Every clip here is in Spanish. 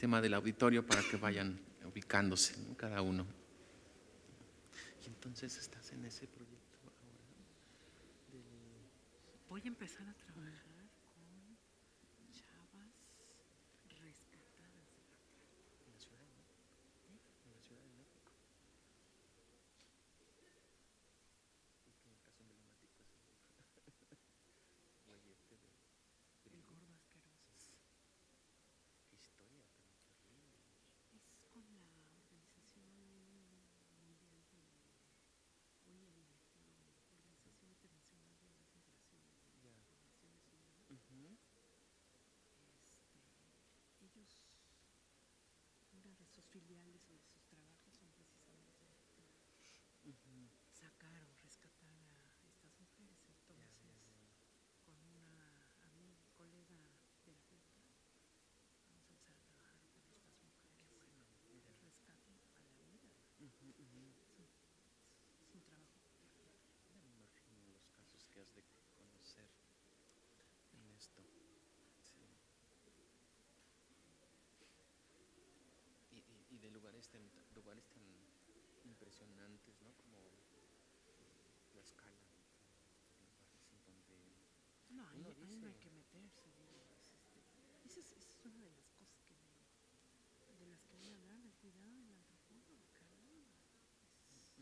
tema del auditorio para que vayan ubicándose cada uno. Y entonces estás en ese proyecto ahora. Voy a empezar a trabajar con chavas rescatadas En la Ciudad de México. En la Ciudad de México. ¿Y qué caso emblemático es el güey este de, de el gordo asqueroso. qué historia tan terrible? Es con la Organización Mundial de hoy el foro Organización Internacional de las Migraciones de Ya. las Naciones Unidas. Ujú. Este, ellos, una de sus filiales o de sus trabajos son precisamente Ujú. sacar o rescatar a estas mujeres. Entonces, con una amiga, colega terapeuta, vamos a empezar a trabajar con estas mujeres. El rescate a la vida. Ujú, ujú. Es un trabajo Ya me imagino los casos que has de conocer en esto. Sí. Y, y- y de lugares tan, lugares tan impresionantes, ¿no? Como la escala, donde No, ahí, Uno ahí no hay dice- que meterse, digo, es este, esa, es, es una de las cosas que me, de las que voy a hablar, del cuidado del antropólogo, caramba. Es-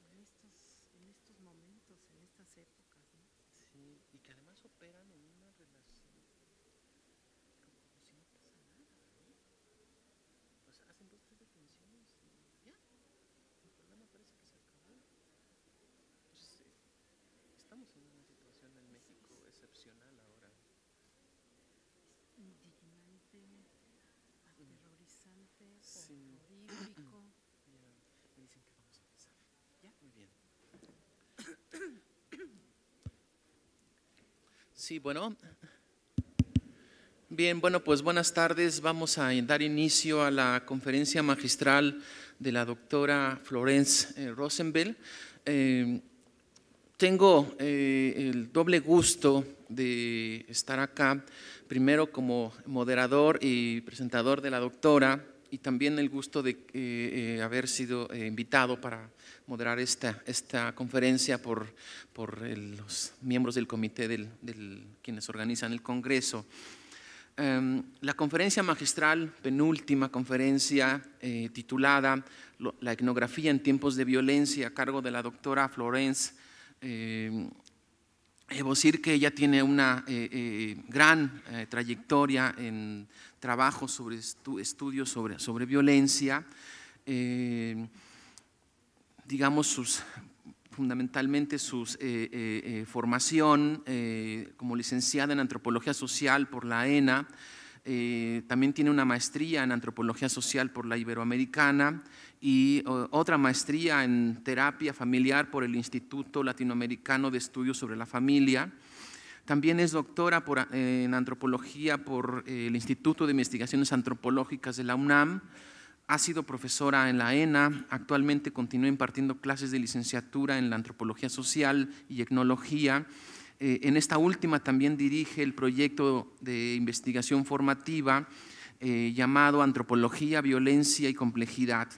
en, estos, en estos momentos, en estas épocas, ¿no? Sí, y que además operan en una relación como, como si no pasa nada, ¿no? O sea, hacen dos, tres detenciones y ya, el problema parece que se acabó. Pues, eh, estamos en una situación en México excepcional ahora. indignante, aterrorizante, Sí. horrorífico. Ya, me dicen que vamos a empezar. ¿Ya? Muy bien. Sí, bueno. Bien, bueno, pues buenas tardes. Vamos a dar inicio a la conferencia magistral de la doctora Florence Rosenbell. Eh, tengo eh, el doble gusto de estar acá, primero como moderador y presentador de la doctora, y también el gusto de eh, eh, haber sido invitado para moderar esta, esta conferencia por, por los miembros del comité del, quienes organizan el Congreso. Em, la conferencia magistral, penúltima conferencia titulada La etnografía en tiempos de violencia a cargo de la doctora Florence. Eh, decir que ella tiene una eh, eh, gran eh, trayectoria en trabajo sobre estu- estudios sobre, sobre violencia. Eh, digamos, sus, fundamentalmente su formación eh, como licenciada en antropología social por la ENA. Eh, también tiene una maestría en antropología social por la Iberoamericana y o- otra maestría en terapia familiar por el Instituto Latinoamericano de Estudios sobre la Familia. También es doctora eh, en antropología por eh, el Instituto de Investigaciones Antropológicas de la UNAM. Ha sido profesora en la ENA. Actualmente continúa impartiendo clases de licenciatura en antropología social y etnología. Eh, en esta última también dirige el proyecto de investigación formativa eh, llamado Antropología, Violencia y Complejidad.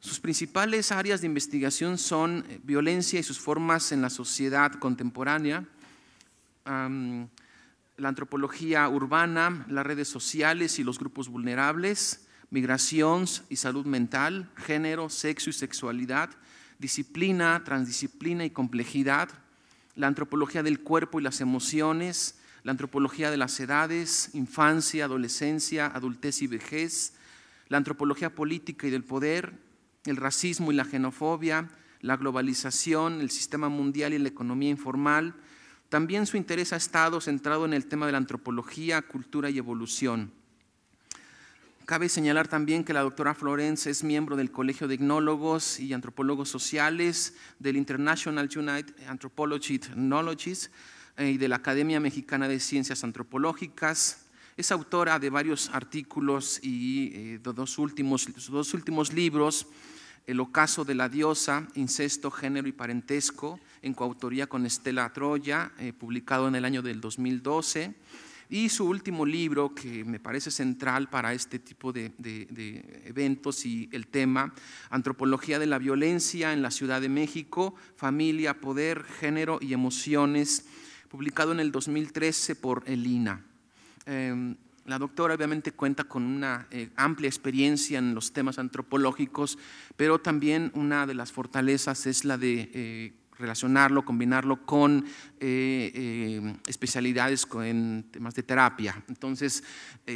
Sus principales áreas de investigación son eh, violencia y sus formas en la sociedad contemporánea, la antropología urbana, las redes sociales y los grupos vulnerables, migración y salud mental, género, sexo y sexualidad, disciplina, transdisciplina y complejidad, la antropología del cuerpo y las emociones, la antropología de las edades, infancia, adolescencia, adultez y vejez, la antropología política y del poder, el racismo y la xenofobia, la globalización, el sistema mundial y la economía informal. También su interés ha estado centrado en el tema de la antropología, cultura y evolución. Cabe señalar también que la doctora Florence es miembro del Colegio de Etnólogos y Antropólogos Sociales, del International United Anthropology Ethnologies eh, y de la Academia Mexicana de Ciencias Antropológicas. Es autora de varios artículos y eh, de dos últimos, dos últimos libros, El ocaso de la diosa, incesto, género y parentesco, en coautoría con Estela Troya, eh, publicado en el año del 2012. Y su último libro, que me parece central para este tipo de, eventos y el tema, Antropología de la Violencia en la Ciudad de México, Familia, Poder, Género y Emociones, publicado en el 2013 por Elina. Em, la doctora obviamente cuenta con una eh, amplia experiencia en los temas antropológicos, pero también una de las fortalezas es la de eh, relacionarlo, combinarlo con eh, especialidades en temas de terapia. Entonces,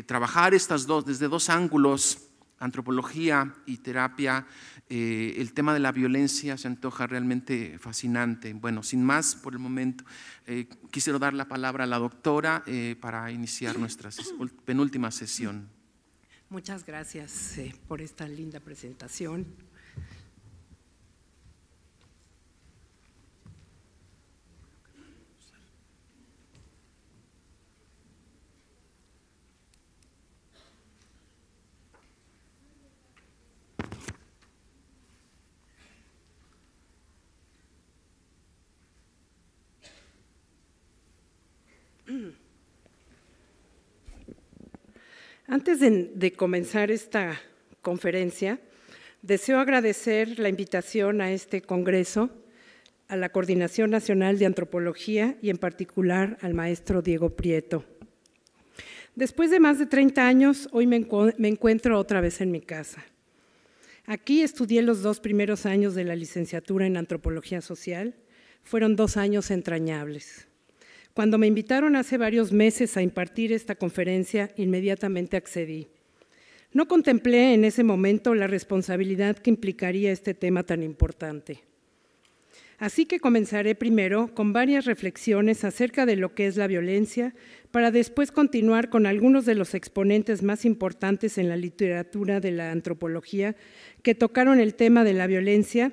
trabajar estas dos desde dos ángulos, antropología y terapia, eh, el tema de la violencia se antoja realmente fascinante. Bueno, sin más por el momento, eh, quisiera dar la palabra a la doctora eh, para iniciar nuestra penúltima sesión. Muchas gracias por esta linda presentación. Antes de, comenzar esta conferencia, deseo agradecer la invitación a este congreso, a la Coordinación Nacional de Antropología y en particular al maestro Diego Prieto. Después de más de 30 años, hoy me, me encuentro otra vez en mi casa. Aquí estudié los dos primeros años de la licenciatura en Antropología Social. Fueron dos años entrañables. Cuando me invitaron hace varios meses a impartir esta conferencia, inmediatamente accedí. No contemplé en ese momento la responsabilidad que implicaría este tema tan importante. Así que comenzaré primero con varias reflexiones acerca de lo que es la violencia, para después continuar con algunos de los exponentes más importantes en la literatura de la antropología que tocaron el tema de la violencia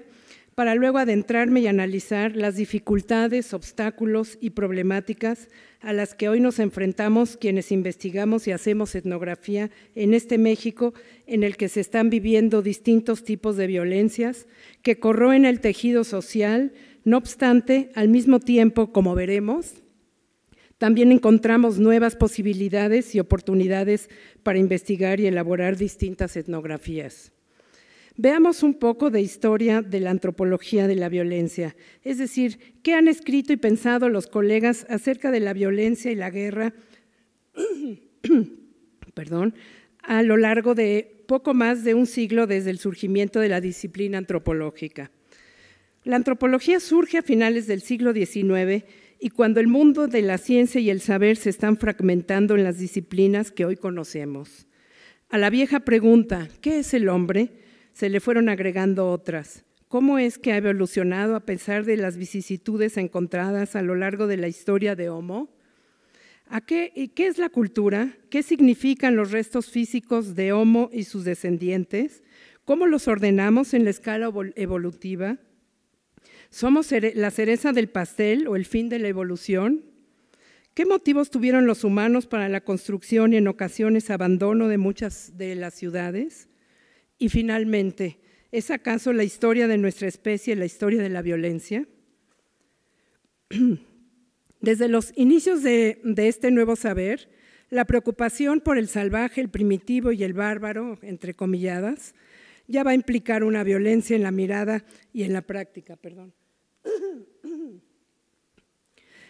para luego adentrarme y analizar las dificultades, obstáculos y problemáticas a las que hoy nos enfrentamos quienes investigamos y hacemos etnografía en este México en el que se están viviendo distintos tipos de violencias que corroen el tejido social, no obstante, al mismo tiempo, como veremos, también encontramos nuevas posibilidades y oportunidades para investigar y elaborar distintas etnografías. Veamos un poco de historia de la antropología de la violencia, es decir, qué han escrito y pensado los colegas acerca de la violencia y la guerra a lo largo de poco más de un siglo desde el surgimiento de la disciplina antropológica. La antropología surge a finales del siglo XIX y cuando el mundo de la ciencia y el saber se están fragmentando en las disciplinas que hoy conocemos. A la vieja pregunta, ¿qué es el hombre?, se le fueron agregando otras. ¿Cómo es que ha evolucionado a pesar de las vicisitudes encontradas a lo largo de la historia de Homo? ¿A qué, ¿Qué es la cultura? ¿Qué significan los restos físicos de Homo y sus descendientes? ¿Cómo los ordenamos en la escala evolutiva? ¿Somos la cereza del pastel o el fin de la evolución? ¿Qué motivos tuvieron los humanos para la construcción y en ocasiones abandono de muchas de las ciudades? Y finalmente, ¿es acaso la historia de nuestra especie la historia de la violencia? Desde los inicios de, este nuevo saber, la preocupación por el salvaje, el primitivo y el bárbaro, entre comilladas, ya va a implicar una violencia en la mirada y en la práctica. Perdón.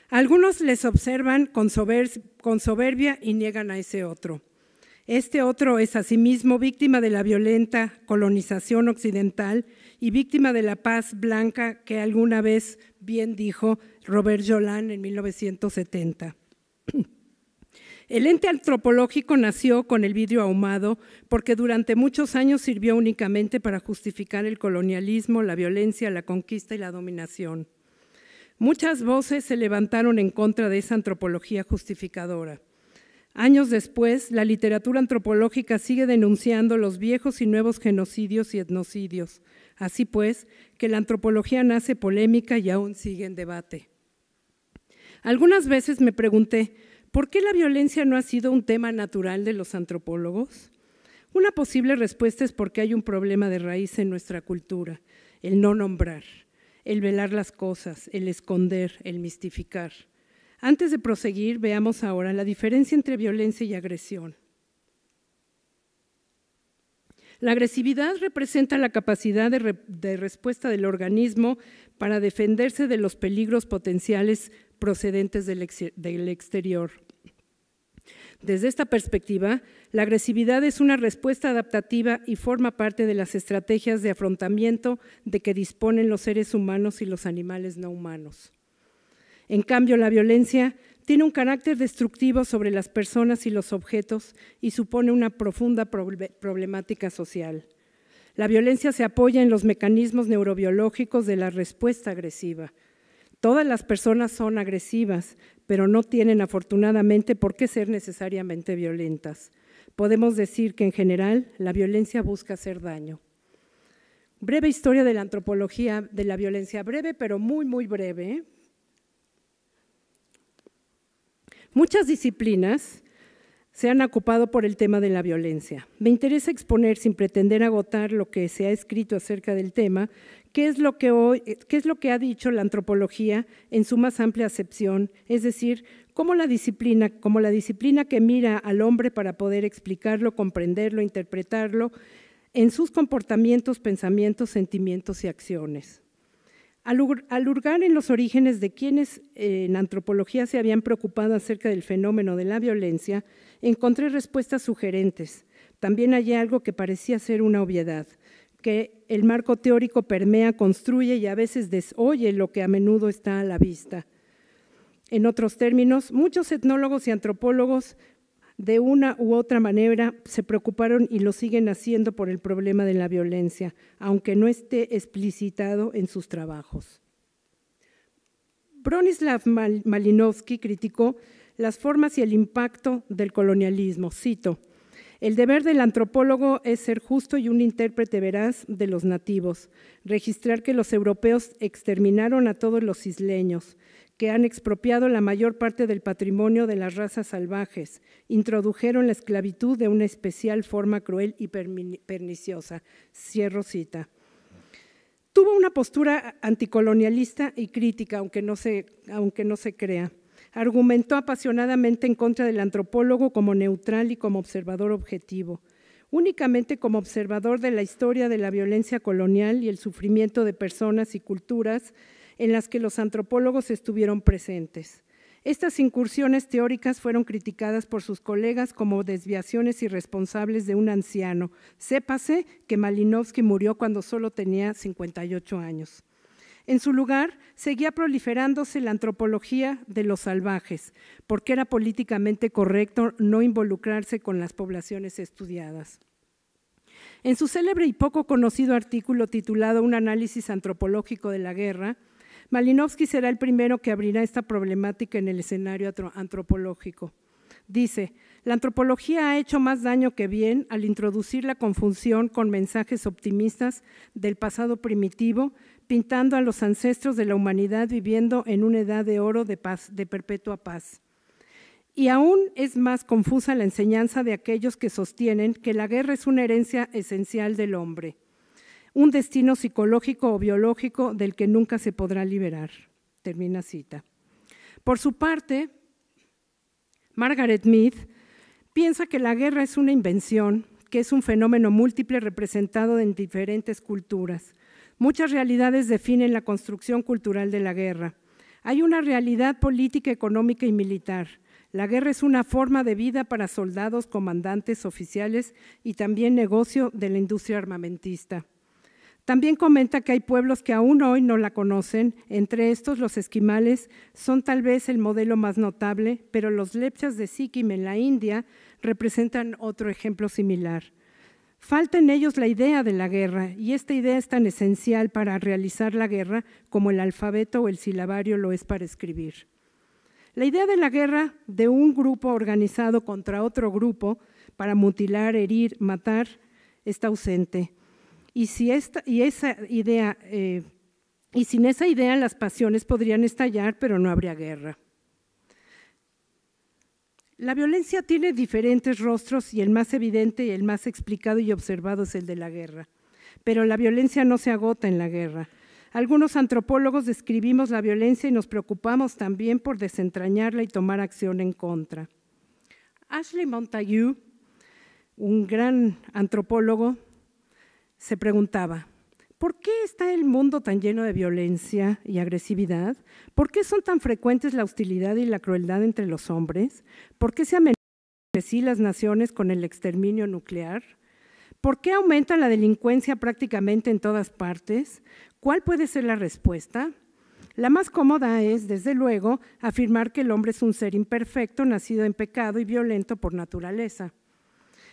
Algunos les observan con soberbia y niegan a ese otro. Este otro es asimismo víctima de la violenta colonización occidental y víctima de la paz blanca que alguna vez bien dijo Robert Jolan en 1970. El ente antropológico nació con el vidrio ahumado porque durante muchos años sirvió únicamente para justificar el colonialismo, la violencia, la conquista y la dominación. Muchas voces se levantaron en contra de esa antropología justificadora. Años después, la literatura antropológica sigue denunciando los viejos y nuevos genocidios y etnocidios. Así pues, que la antropología nace polémica y aún sigue en debate. Algunas veces me pregunté, ¿por qué la violencia no ha sido un tema natural de los antropólogos? Una posible respuesta es porque hay un problema de raíz en nuestra cultura, el no nombrar, el velar las cosas, el esconder, el mistificar. Antes de proseguir, veamos ahora la diferencia entre violencia y agresión. La agresividad representa la capacidad de, respuesta del organismo para defenderse de los peligros potenciales procedentes del, del exterior. Desde esta perspectiva, la agresividad es una respuesta adaptativa y forma parte de las estrategias de afrontamiento de que disponen los seres humanos y los animales no humanos. En cambio, la violencia tiene un carácter destructivo sobre las personas y los objetos y supone una profunda problemática social. La violencia se apoya en los mecanismos neurobiológicos de la respuesta agresiva. Todas las personas son agresivas, pero no tienen afortunadamente por qué ser necesariamente violentas. Podemos decir que en general la violencia busca hacer daño. Breve historia de la antropología de la violencia, breve pero muy, muy breve, ¿eh? Muchas disciplinas se han ocupado por el tema de la violencia. Me interesa exponer, sin pretender agotar lo que se ha escrito acerca del tema, qué es lo que, hoy, qué es lo que ha dicho la antropología en su más amplia acepción, es decir, cómo la disciplina, como la disciplina que mira al hombre para poder explicarlo, comprenderlo, interpretarlo, en sus comportamientos, pensamientos, sentimientos y acciones. Al hurgar en los orígenes de quienes eh, en antropología se habían preocupado acerca del fenómeno de la violencia, encontré respuestas sugerentes. También hay algo que parecía ser una obviedad, que el marco teórico permea, construye y a veces desoye lo que a menudo está a la vista. En otros términos, muchos etnólogos y antropólogos de una u otra manera se preocuparon y lo siguen haciendo por el problema de la violencia, aunque no esté explicitado en sus trabajos. Bronislav Malinowski criticó las formas y el impacto del colonialismo. Cito, el deber del antropólogo es ser justo y un intérprete veraz de los nativos, registrar que los europeos exterminaron a todos los isleños, que han expropiado la mayor parte del patrimonio de las razas salvajes, introdujeron la esclavitud de una especial forma cruel y perniciosa. Cierro cita. Tuvo una postura anticolonialista y crítica, aunque no se, aunque no se crea. Argumentó apasionadamente en contra del antropólogo como neutral y como observador objetivo. Únicamente como observador de la historia de la violencia colonial y el sufrimiento de personas y culturas, en las que los antropólogos estuvieron presentes. Estas incursiones teóricas fueron criticadas por sus colegas como desviaciones irresponsables de un anciano. Sépase que Malinowski murió cuando solo tenía 58 años. En su lugar, seguía proliferándose la antropología de los salvajes, porque era políticamente correcto no involucrarse con las poblaciones estudiadas. En su célebre y poco conocido artículo titulado Un análisis antropológico de la guerra, Malinowski será el primero que abrirá esta problemática en el escenario antropológico. Dice, la antropología ha hecho más daño que bien al introducir la confusión con mensajes optimistas del pasado primitivo, pintando a los ancestros de la humanidad viviendo en una edad de oro de paz, de perpetua paz. Y aún es más confusa la enseñanza de aquellos que sostienen que la guerra es una herencia esencial del hombre un destino psicológico o biológico del que nunca se podrá liberar. Termina cita. Por su parte, Margaret Mead piensa que la guerra es una invención, que es un fenómeno múltiple representado en diferentes culturas. Muchas realidades definen la construcción cultural de la guerra. Hay una realidad política, económica y militar. La guerra es una forma de vida para soldados, comandantes, oficiales y también negocio de la industria armamentista. También comenta que hay pueblos que aún hoy no la conocen, entre estos los esquimales son tal vez el modelo más notable, pero los lepchas de Sikkim en la India representan otro ejemplo similar. Falta en ellos la idea de la guerra, y esta idea es tan esencial para realizar la guerra como el alfabeto o el silabario lo es para escribir. La idea de la guerra de un grupo organizado contra otro grupo para mutilar, herir, matar, está ausente. Y, si esta, y, esa idea, eh, y sin esa idea las pasiones podrían estallar, pero no habría guerra. La violencia tiene diferentes rostros y el más evidente y el más explicado y observado es el de la guerra. Pero la violencia no se agota en la guerra. Algunos antropólogos describimos la violencia y nos preocupamos también por desentrañarla y tomar acción en contra. Ashley Montague, un gran antropólogo, se preguntaba, ¿Por qué está el mundo tan lleno de violencia y agresividad? ¿Por qué son tan frecuentes la hostilidad y la crueldad entre los hombres? ¿Por qué se amenazan sí las naciones con el exterminio nuclear? ¿Por qué aumenta la delincuencia prácticamente en todas partes? ¿Cuál puede ser la respuesta? La más cómoda es, desde luego, afirmar que el hombre es un ser imperfecto, nacido en pecado y violento por naturaleza.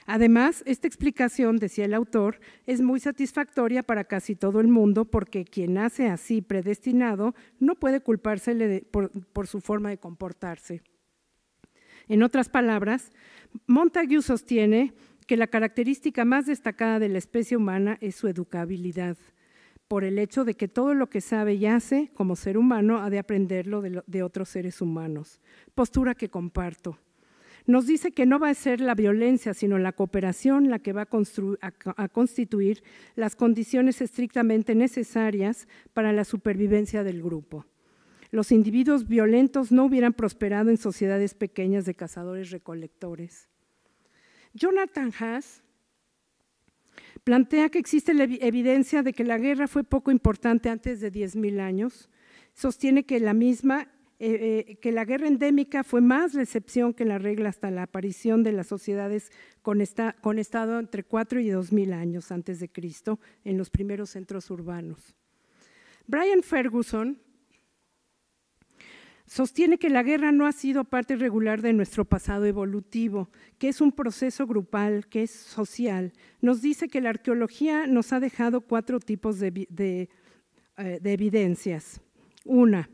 Además, esta explicación, decía el autor, es muy satisfactoria para casi todo el mundo porque quien nace así predestinado no puede culpársele por, su forma de comportarse. En otras palabras, Montague sostiene que la característica más destacada de la especie humana es su educabilidad, por el hecho de que todo lo que sabe y hace como ser humano ha de aprenderlo de, de otros seres humanos, postura que comparto nos dice que no va a ser la violencia, sino la cooperación la que va a, constituir las condiciones estrictamente necesarias para la supervivencia del grupo. Los individuos violentos no hubieran prosperado en sociedades pequeñas de cazadores-recolectores. Jonathan Haas plantea que existe la evidencia de que la guerra fue poco importante antes de 10.000 años. Sostiene que la misma eh, eh, que la guerra endémica fue más la excepción que la regla hasta la aparición de las sociedades con, estado entre 4 y 2000 años antes de Cristo en los primeros centros urbanos. Brian Ferguson sostiene que la guerra no ha sido parte regular de nuestro pasado evolutivo, que es un proceso grupal, que es social. Nos dice que la arqueología nos ha dejado cuatro tipos de, de eh, evidencias. Una,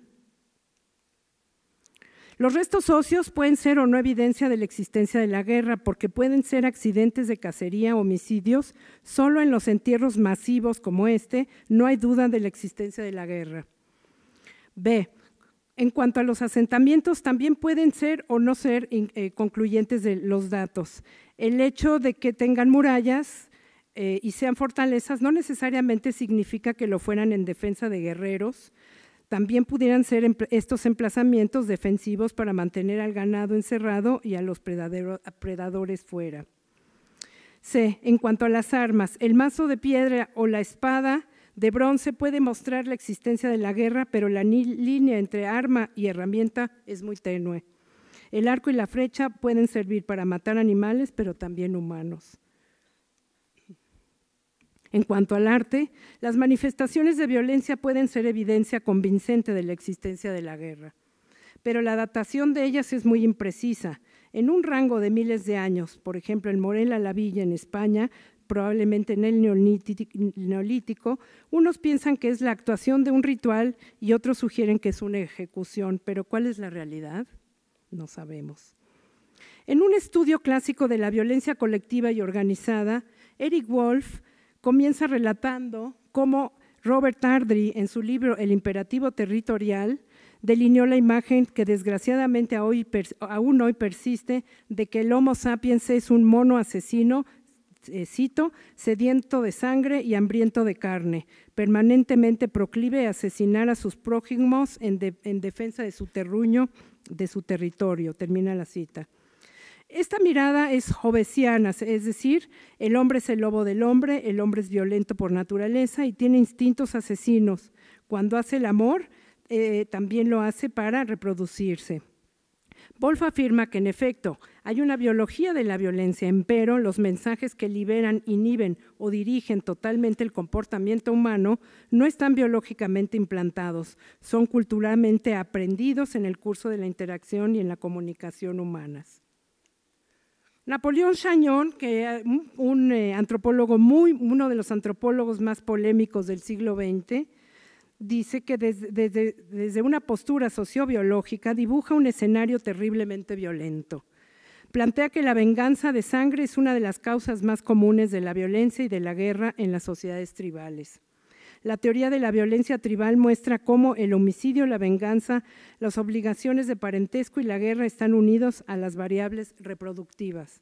los restos óseos pueden ser o no evidencia de la existencia de la guerra, porque pueden ser accidentes de cacería, homicidios. Solo en los entierros masivos como este no hay duda de la existencia de la guerra. B. En cuanto a los asentamientos, también pueden ser o no ser eh, concluyentes de los datos. El hecho de que tengan murallas eh, y sean fortalezas no necesariamente significa que lo fueran en defensa de guerreros, también pudieran ser estos emplazamientos defensivos para mantener al ganado encerrado y a los predadores fuera. C. En cuanto a las armas, el mazo de piedra o la espada de bronce puede mostrar la existencia de la guerra, pero la línea entre arma y herramienta es muy tenue. El arco y la flecha pueden servir para matar animales, pero también humanos. En cuanto al arte, las manifestaciones de violencia pueden ser evidencia convincente de la existencia de la guerra, pero la datación de ellas es muy imprecisa. En un rango de miles de años, por ejemplo en Morela la Villa en España, probablemente en el neolítico, unos piensan que es la actuación de un ritual y otros sugieren que es una ejecución, pero ¿cuál es la realidad? No sabemos. En un estudio clásico de la violencia colectiva y organizada, Eric Wolf comienza relatando cómo Robert Ardrey, en su libro El imperativo territorial, delineó la imagen que desgraciadamente aún hoy persiste de que el Homo sapiens es un mono asesino, eh, cito, sediento de sangre y hambriento de carne, permanentemente proclive a asesinar a sus prójimos en, en defensa de su terruño, de su territorio. Termina la cita. Esta mirada es jovesiana, es decir, el hombre es el lobo del hombre, el hombre es violento por naturaleza y tiene instintos asesinos. Cuando hace el amor, eh, también lo hace para reproducirse. Wolf afirma que en efecto hay una biología de la violencia, pero los mensajes que liberan, inhiben o dirigen totalmente el comportamiento humano no están biológicamente implantados, son culturalmente aprendidos en el curso de la interacción y en la comunicación humanas. Napoleón Chagnon, que es un eh, antropólogo muy, uno de los antropólogos más polémicos del siglo XX, dice que desde una postura sociobiológica dibuja un escenario terriblemente violento. Plantea que la venganza de sangre es una de las causas más comunes de la violencia y de la guerra en las sociedades tribales. La teoría de la violencia tribal muestra cómo el homicidio, la venganza, las obligaciones de parentesco y la guerra están unidos a las variables reproductivas.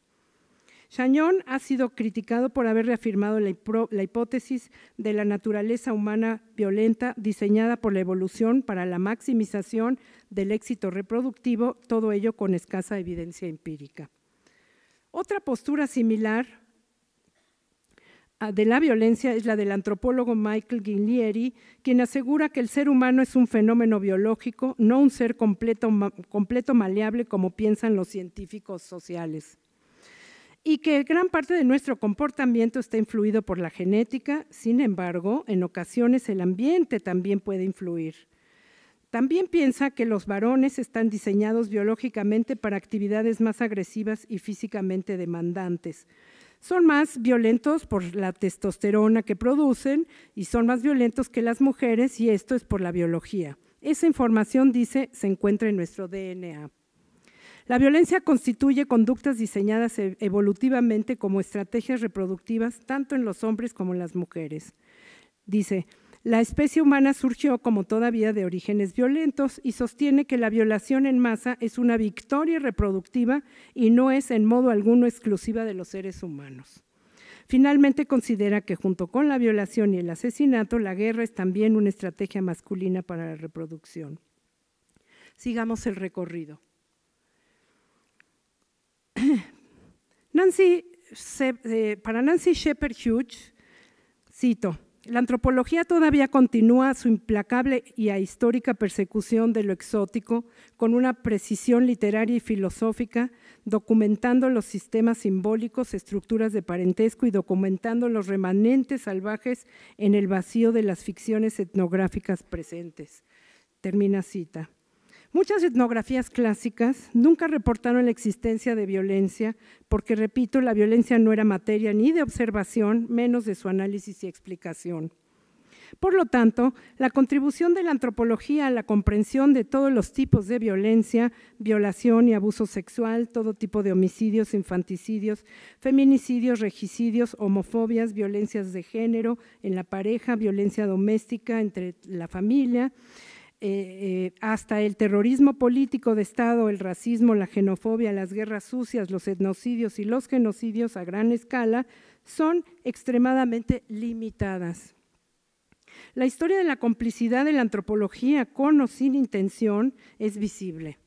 Chagnon ha sido criticado por haber reafirmado la, la, hipótesis de la naturaleza humana violenta diseñada por la evolución para la maximización del éxito reproductivo, todo ello con escasa evidencia empírica. Otra postura similar de la violencia es la del antropólogo Michael Guillieri, quien asegura que el ser humano es un fenómeno biológico, no un ser completo, completo maleable como piensan los científicos sociales y que gran parte de nuestro comportamiento está influido por la genética, sin embargo, en ocasiones el ambiente también puede influir. También piensa que los varones están diseñados biológicamente para actividades más agresivas y físicamente demandantes. Son más violentos por la testosterona que producen y son más violentos que las mujeres y esto es por la biología. Esa información, dice, se encuentra en nuestro DNA. La violencia constituye conductas diseñadas e-, evolutivamente como estrategias reproductivas tanto en los hombres como en las mujeres. Dice, la especie humana surgió como todavía de orígenes violentos y sostiene que la violación en masa es una victoria reproductiva y no es en modo alguno exclusiva de los seres humanos. Finalmente considera que junto con la violación y el asesinato, la guerra es también una estrategia masculina para la reproducción. Sigamos el recorrido. Nancy, eh, para Nancy Shepard Hughes, cito, la antropología todavía continúa su implacable y ahistórica persecución de lo exótico con una precisión literaria y filosófica, documentando los sistemas simbólicos, estructuras de parentesco y documentando los remanentes salvajes en el vacío de las ficciones etnográficas presentes. Termina cita. Muchas etnografías clásicas nunca reportaron la existencia de violencia, porque, repito, la violencia no era materia ni de observación, menos de su análisis y explicación. Por lo tanto, la contribución de la antropología a la comprensión de todos los tipos de violencia, violación y abuso sexual, todo tipo de homicidios, infanticidios, feminicidios, regicidios, homofobias, violencias de género en la pareja, violencia doméstica entre la familia, eh, eh, hasta el terrorismo político de Estado, el racismo, la xenofobia, las guerras sucias, los etnocidios y los genocidios a gran escala, son extremadamente limitadas. La historia de la complicidad de la antropología con o sin intención es visible.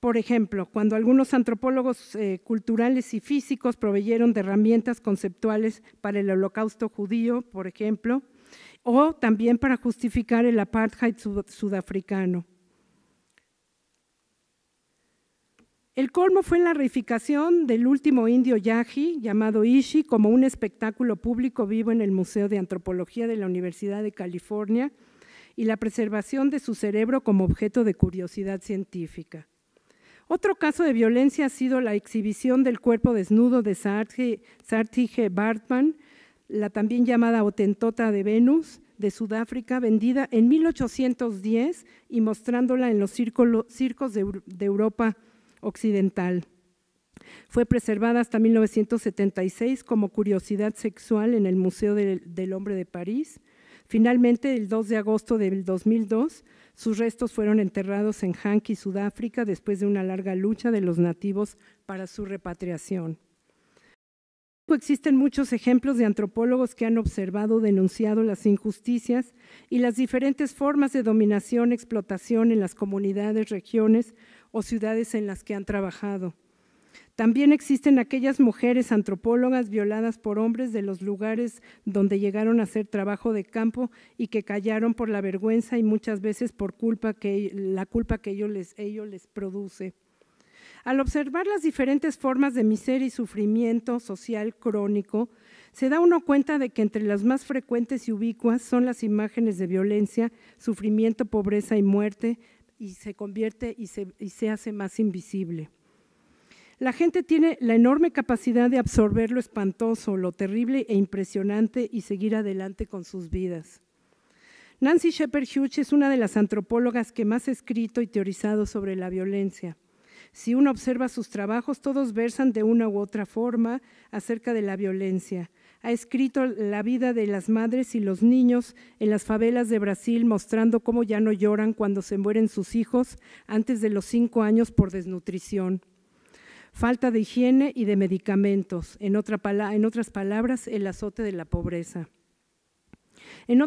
Por ejemplo, cuando algunos antropólogos eh, culturales y físicos proveyeron de herramientas conceptuales para el holocausto judío, por ejemplo, o también para justificar el apartheid sudafricano. El colmo fue la reificación del último indio Yahi, llamado Ishi, como un espectáculo público vivo en el Museo de Antropología de la Universidad de California y la preservación de su cerebro como objeto de curiosidad científica. Otro caso de violencia ha sido la exhibición del cuerpo desnudo de Sartige Bartman, la también llamada Otentota de Venus de Sudáfrica, vendida en 1810 y mostrándola en los circos de, Europa Occidental. Fue preservada hasta 1976 como curiosidad sexual en el Museo del, Hombre de París. Finalmente, el 2 de agosto del 2002, sus restos fueron enterrados en Hanki, Sudáfrica, después de una larga lucha de los nativos para su repatriación. Existen muchos ejemplos de antropólogos que han observado, denunciado las injusticias y las diferentes formas de dominación, explotación en las comunidades, regiones o ciudades en las que han trabajado. También existen aquellas mujeres antropólogas violadas por hombres de los lugares donde llegaron a hacer trabajo de campo y que callaron por la vergüenza y muchas veces por culpa que, la culpa que ellos les, ellos les produce. Al observar las diferentes formas de miseria y sufrimiento social crónico, se da uno cuenta de que entre las más frecuentes y ubicuas son las imágenes de violencia, sufrimiento, pobreza y muerte, y se convierte y se, hace más invisible. La gente tiene la enorme capacidad de absorber lo espantoso, lo terrible e impresionante y seguir adelante con sus vidas. Nancy Shepard Hughes es una de las antropólogas que más ha escrito y teorizado sobre la violencia. Si uno observa sus trabajos, todos versan de una u otra forma acerca de la violencia. Ha escrito la vida de las madres y los niños en las favelas de Brasil, mostrando cómo ya no lloran cuando se mueren sus hijos antes de los cinco años por desnutrición. falta de higiene y de medicamentos, en, en otras palabras, el azote de la pobreza. En,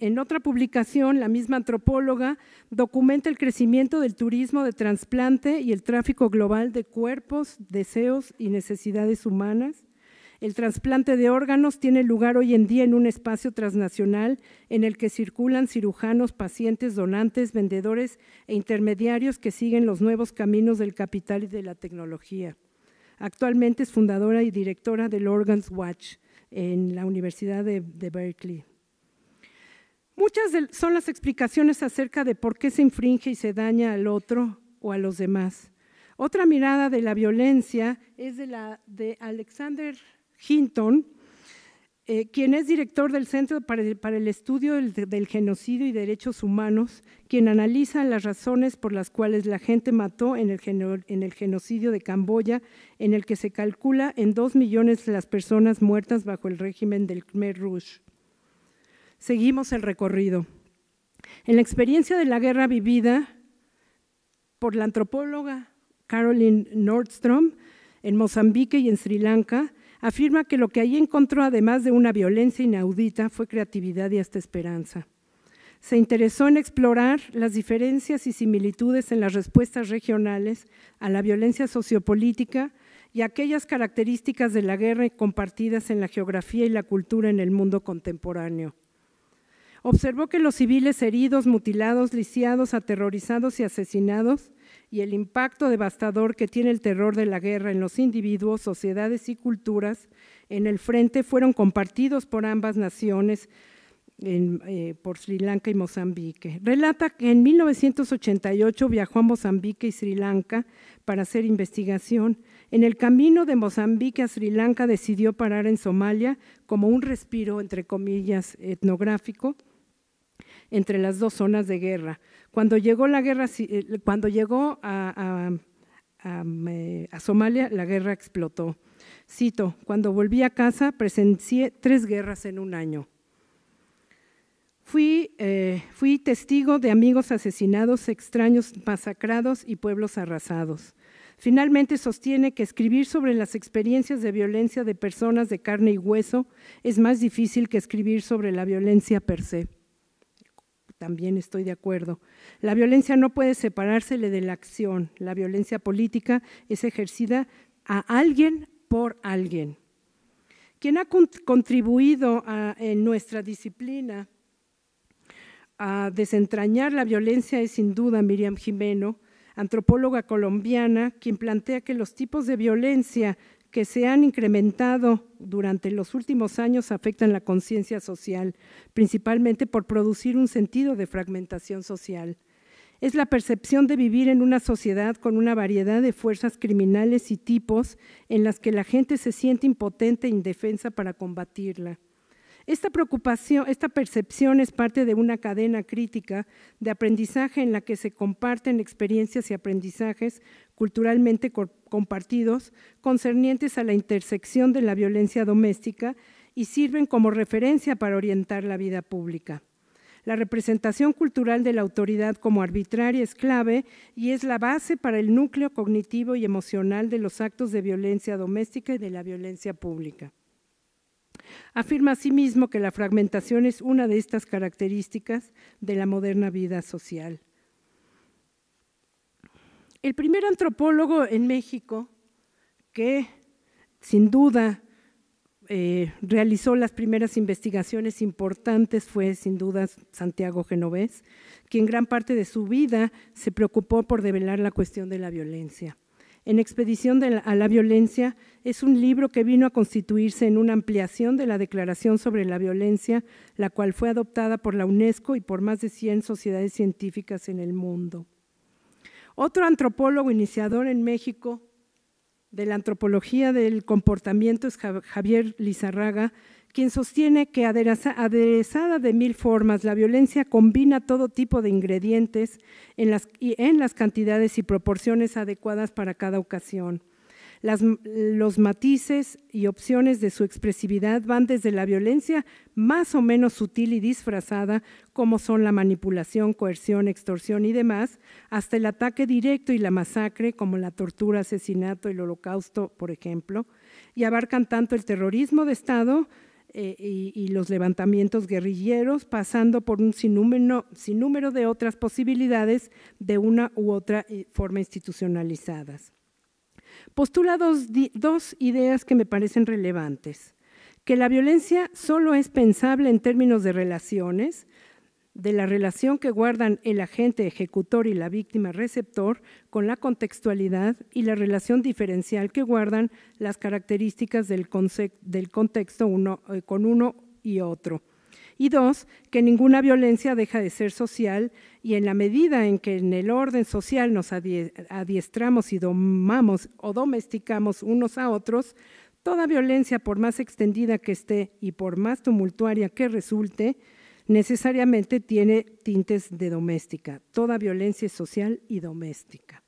en, otra publicación, la misma antropóloga documenta el crecimiento del turismo de trasplante y el tráfico global de cuerpos, deseos y necesidades humanas. El trasplante de órganos tiene lugar hoy en día en un espacio transnacional en el que circulan cirujanos, pacientes, donantes, vendedores e intermediarios que siguen los nuevos caminos del capital y de la tecnología. Actualmente es fundadora y directora del Organs Watch en la Universidad de, de Berkeley. Muchas son las explicaciones acerca de por qué se infringe y se daña al otro o a los demás. Otra mirada de la violencia es de la de Alexander Hinton, eh, quien es director del Centro para el, Estudio del, Genocidio y Derechos Humanos, quien analiza las razones por las cuales la gente mató en el, en el genocidio de Camboya, en el que se calcula en dos millones las personas muertas bajo el régimen del Khmer Rouge. Seguimos el recorrido. En la experiencia de la guerra vivida por la antropóloga Caroline Nordstrom en Mozambique y en Sri Lanka, afirma que lo que allí encontró, además de una violencia inaudita, fue creatividad y hasta esperanza. Se interesó en explorar las diferencias y similitudes en las respuestas regionales a la violencia sociopolítica y aquellas características de la guerra compartidas en la geografía y la cultura en el mundo contemporáneo. Observó que los civiles heridos, mutilados, lisiados, aterrorizados y asesinados y el impacto devastador que tiene el terror de la guerra en los individuos, sociedades y culturas en el frente fueron compartidos por ambas naciones, eh, por Sri Lanka y Mozambique. Relata que en 1988 viajó a Mozambique y Sri Lanka para hacer investigación. En el camino de Mozambique a Sri Lanka decidió parar en Somalia como un respiro, entre comillas, etnográfico entre las dos zonas de guerra. Cuando llegó a, Somalia, la guerra explotó. Cito, cuando volví a casa presencié tres guerras en un año. Fui, eh, fui, testigo de amigos asesinados, extraños masacrados y pueblos arrasados. Finalmente sostiene que escribir sobre las experiencias de violencia de personas de carne y hueso es más difícil que escribir sobre la violencia per se también estoy de acuerdo. La violencia no puede separársele de la acción. La violencia política es ejercida a alguien por alguien. Quien ha contribuido en nuestra disciplina a desentrañar la violencia es sin duda Miriam Jimeno, antropóloga colombiana, quien plantea que los tipos de violencia que se han incrementado durante los últimos años afectan la conciencia social, principalmente por producir un sentido de fragmentación social. Es la percepción de vivir en una sociedad con una variedad de fuerzas criminales y tipos en las que la gente se siente impotente e indefensa para combatirla. Esta preocupación, esta percepción es parte de una cadena crítica de aprendizaje en la que se comparten experiencias y aprendizajes culturalmente compartidos concernientes a la intersección de la violencia doméstica y sirven como referencia para orientar la vida pública. La representación cultural de la autoridad como arbitraria es clave y es la base para el núcleo cognitivo y emocional de los actos de violencia doméstica y de la violencia pública. Afirma asimismo que la fragmentación es una de estas características de la moderna vida social. El primer antropólogo en México que sin duda eh, realizó las primeras investigaciones importantes fue sin duda Santiago Genovés, quien gran parte de su vida se preocupó por develar la cuestión de la violencia en Expedición a la Violencia es un libro que vino a constituirse en una ampliación de la Declaración sobre la Violencia, la cual fue adoptada por la UNESCO y por más de 100 sociedades científicas en el mundo. Otro antropólogo iniciador en México de la antropología del comportamiento es Javier Lizarraga, quien sostiene que aderezada de mil formas, la violencia combina todo tipo de ingredientes en las, en las cantidades y proporciones adecuadas para cada ocasión. Los matices y opciones de su expresividad van desde la violencia más o menos sutil y disfrazada, como son la manipulación, coerción, extorsión y demás, hasta el ataque directo y la masacre, como la tortura, asesinato, el holocausto, por ejemplo, y abarcan tanto el terrorismo de Estado eh, y, los levantamientos guerrilleros, pasando por un sinnúmero, de otras posibilidades de una u otra eh, forma institucionalizadas. Postula dos, ideas que me parecen relevantes. Que la violencia solo es pensable en términos de relaciones, de la relación que guardan el agente ejecutor y la víctima receptor con la contextualidad y la relación diferencial que guardan las características del, contexto eh, con uno y otro. Y dos, que ninguna violencia deja de ser social y en la medida en que en el orden social nos adiestramos y domamos o domesticamos unos a otros, toda violencia, por más extendida que esté y por más tumultuaria que resulte, necesariamente tiene tintes de doméstica. Toda violencia es social y doméstica.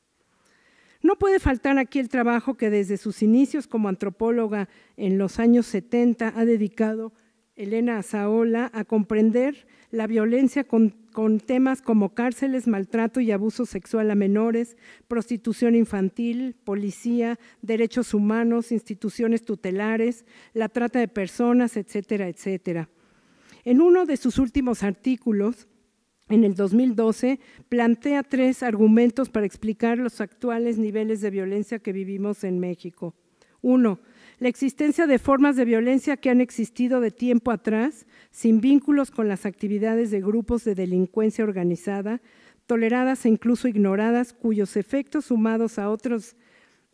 No puede faltar aquí el trabajo que desde sus inicios como antropóloga en los años 70 ha dedicado Elena Azaola a comprender la violencia con, temas como cárceles, maltrato y abuso sexual a menores, prostitución infantil, policía, derechos humanos, instituciones tutelares, la trata de personas, etcétera, etcétera. En uno de sus últimos artículos, en el 2012, plantea tres argumentos para explicar los actuales niveles de violencia que vivimos en México. Uno, la existencia de formas de violencia que han existido de tiempo atrás, sin vínculos con las actividades de grupos de delincuencia organizada, toleradas e incluso ignoradas, cuyos efectos sumados a otros,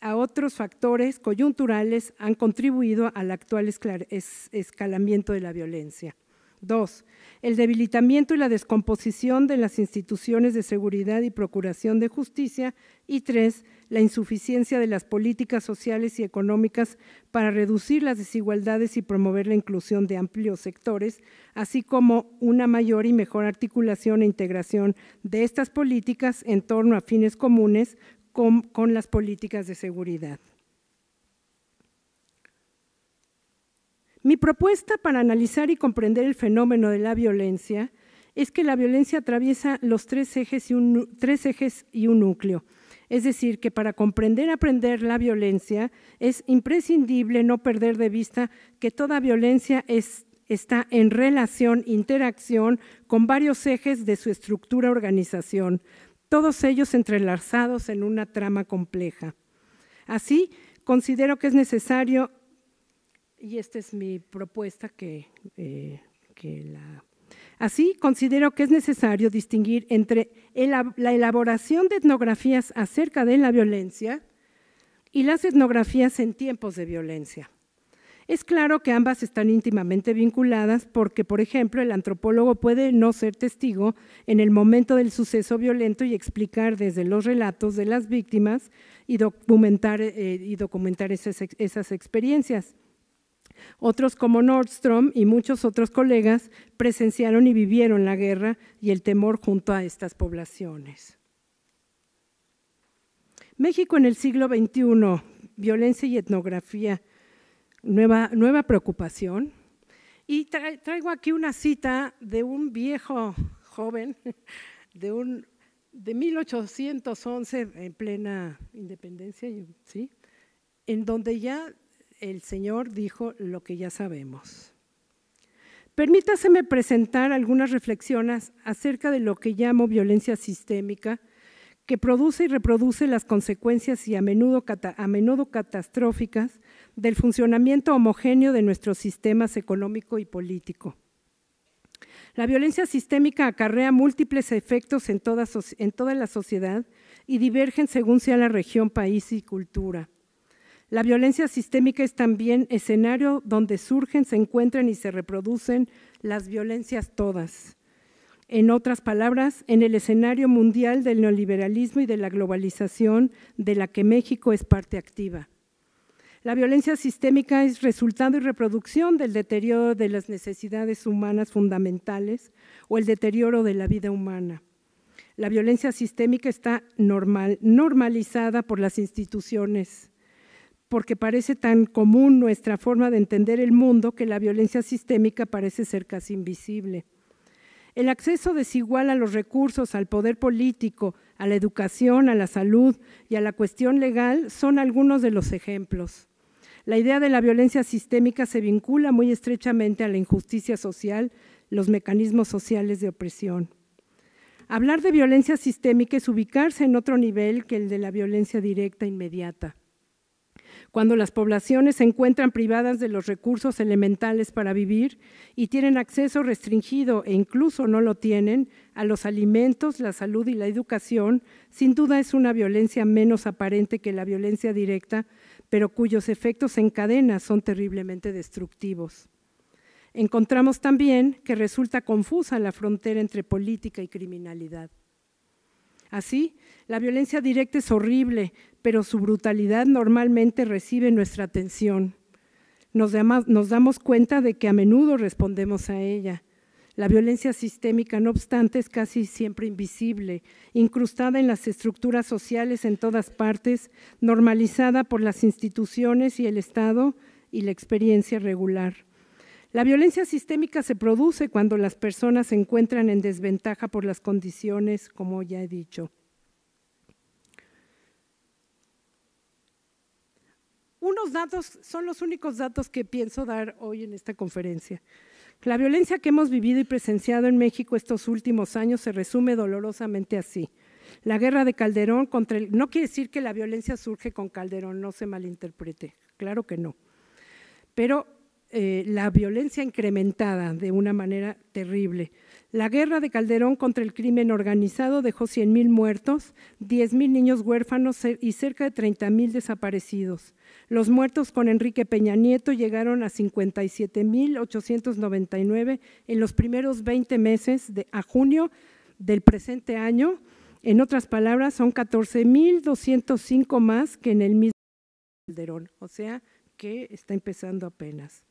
a otros factores coyunturales han contribuido al actual escalamiento de la violencia. Dos, el debilitamiento y la descomposición de las instituciones de seguridad y procuración de justicia. Y tres, la insuficiencia de las políticas sociales y económicas para reducir las desigualdades y promover la inclusión de amplios sectores, así como una mayor y mejor articulación e integración de estas políticas en torno a fines comunes con, las políticas de seguridad. Mi propuesta para analizar y comprender el fenómeno de la violencia es que la violencia atraviesa los tres ejes y un, tres ejes y un núcleo. Es decir, que para comprender y aprender la violencia es imprescindible no perder de vista que toda violencia está en relación, interacción con varios ejes de su estructura organización, todos ellos entrelazados en una trama compleja. Así, considero que es necesario y esta es mi propuesta que, eh, la... Así, considero que es necesario distinguir entre la elaboración de etnografías acerca de la violencia y las etnografías en tiempos de violencia. Es claro que ambas están íntimamente vinculadas porque, por ejemplo, el antropólogo puede no ser testigo en el momento del suceso violento y explicar desde los relatos de las víctimas y documentar, eh, y documentar esas, esas experiencias. Otros como Nordstrom y muchos otros colegas presenciaron y vivieron la guerra y el temor junto a estas poblaciones. México en el siglo XXI, violencia y etnografía, nueva, nueva preocupación. Y traigo aquí una cita de un viejo joven, de, un, de 1811, en plena independencia, ¿sí? en donde ya el Señor dijo lo que ya sabemos. Permítaseme presentar algunas reflexiones acerca de lo que llamo violencia sistémica, que produce y reproduce las consecuencias y a menudo, a menudo catastróficas del funcionamiento homogéneo de nuestros sistemas económico y político. La violencia sistémica acarrea múltiples efectos en toda, en toda la sociedad y divergen según sea la región, país y cultura. La violencia sistémica es también escenario donde surgen, se encuentran y se reproducen las violencias todas. En otras palabras, en el escenario mundial del neoliberalismo y de la globalización de la que México es parte activa. La violencia sistémica es resultado y reproducción del deterioro de las necesidades humanas fundamentales o el deterioro de la vida humana. La violencia sistémica está normal, normalizada por las instituciones porque parece tan común nuestra forma de entender el mundo que la violencia sistémica parece ser casi invisible. El acceso desigual a los recursos, al poder político, a la educación, a la salud y a la cuestión legal son algunos de los ejemplos. La idea de la violencia sistémica se vincula muy estrechamente a la injusticia social, los mecanismos sociales de opresión. Hablar de violencia sistémica es ubicarse en otro nivel que el de la violencia directa inmediata cuando las poblaciones se encuentran privadas de los recursos elementales para vivir y tienen acceso restringido e incluso no lo tienen a los alimentos, la salud y la educación, sin duda es una violencia menos aparente que la violencia directa, pero cuyos efectos en cadena son terriblemente destructivos. Encontramos también que resulta confusa la frontera entre política y criminalidad. Así, la violencia directa es horrible, pero su brutalidad normalmente recibe nuestra atención. Nos, damos cuenta de que a menudo respondemos a ella. La violencia sistémica, no obstante, es casi siempre invisible, incrustada en las estructuras sociales en todas partes, normalizada por las instituciones y el Estado y la experiencia regular. La violencia sistémica se produce cuando las personas se encuentran en desventaja por las condiciones, como ya he dicho. Unos datos son los únicos datos que pienso dar hoy en esta conferencia. La violencia que hemos vivido y presenciado en México estos últimos años se resume dolorosamente así. La guerra de Calderón contra el... No quiere decir que la violencia surge con Calderón, no se malinterprete, claro que no. Pero eh, la violencia incrementada de una manera terrible. La guerra de Calderón contra el crimen organizado dejó 100.000 muertos, 10.000 niños huérfanos y cerca de 30.000 desaparecidos. Los muertos con Enrique Peña Nieto llegaron a 57.899 en los primeros 20 meses de, a junio del presente año. En otras palabras, son 14.205 más que en el mismo Calderón, o sea que está empezando apenas.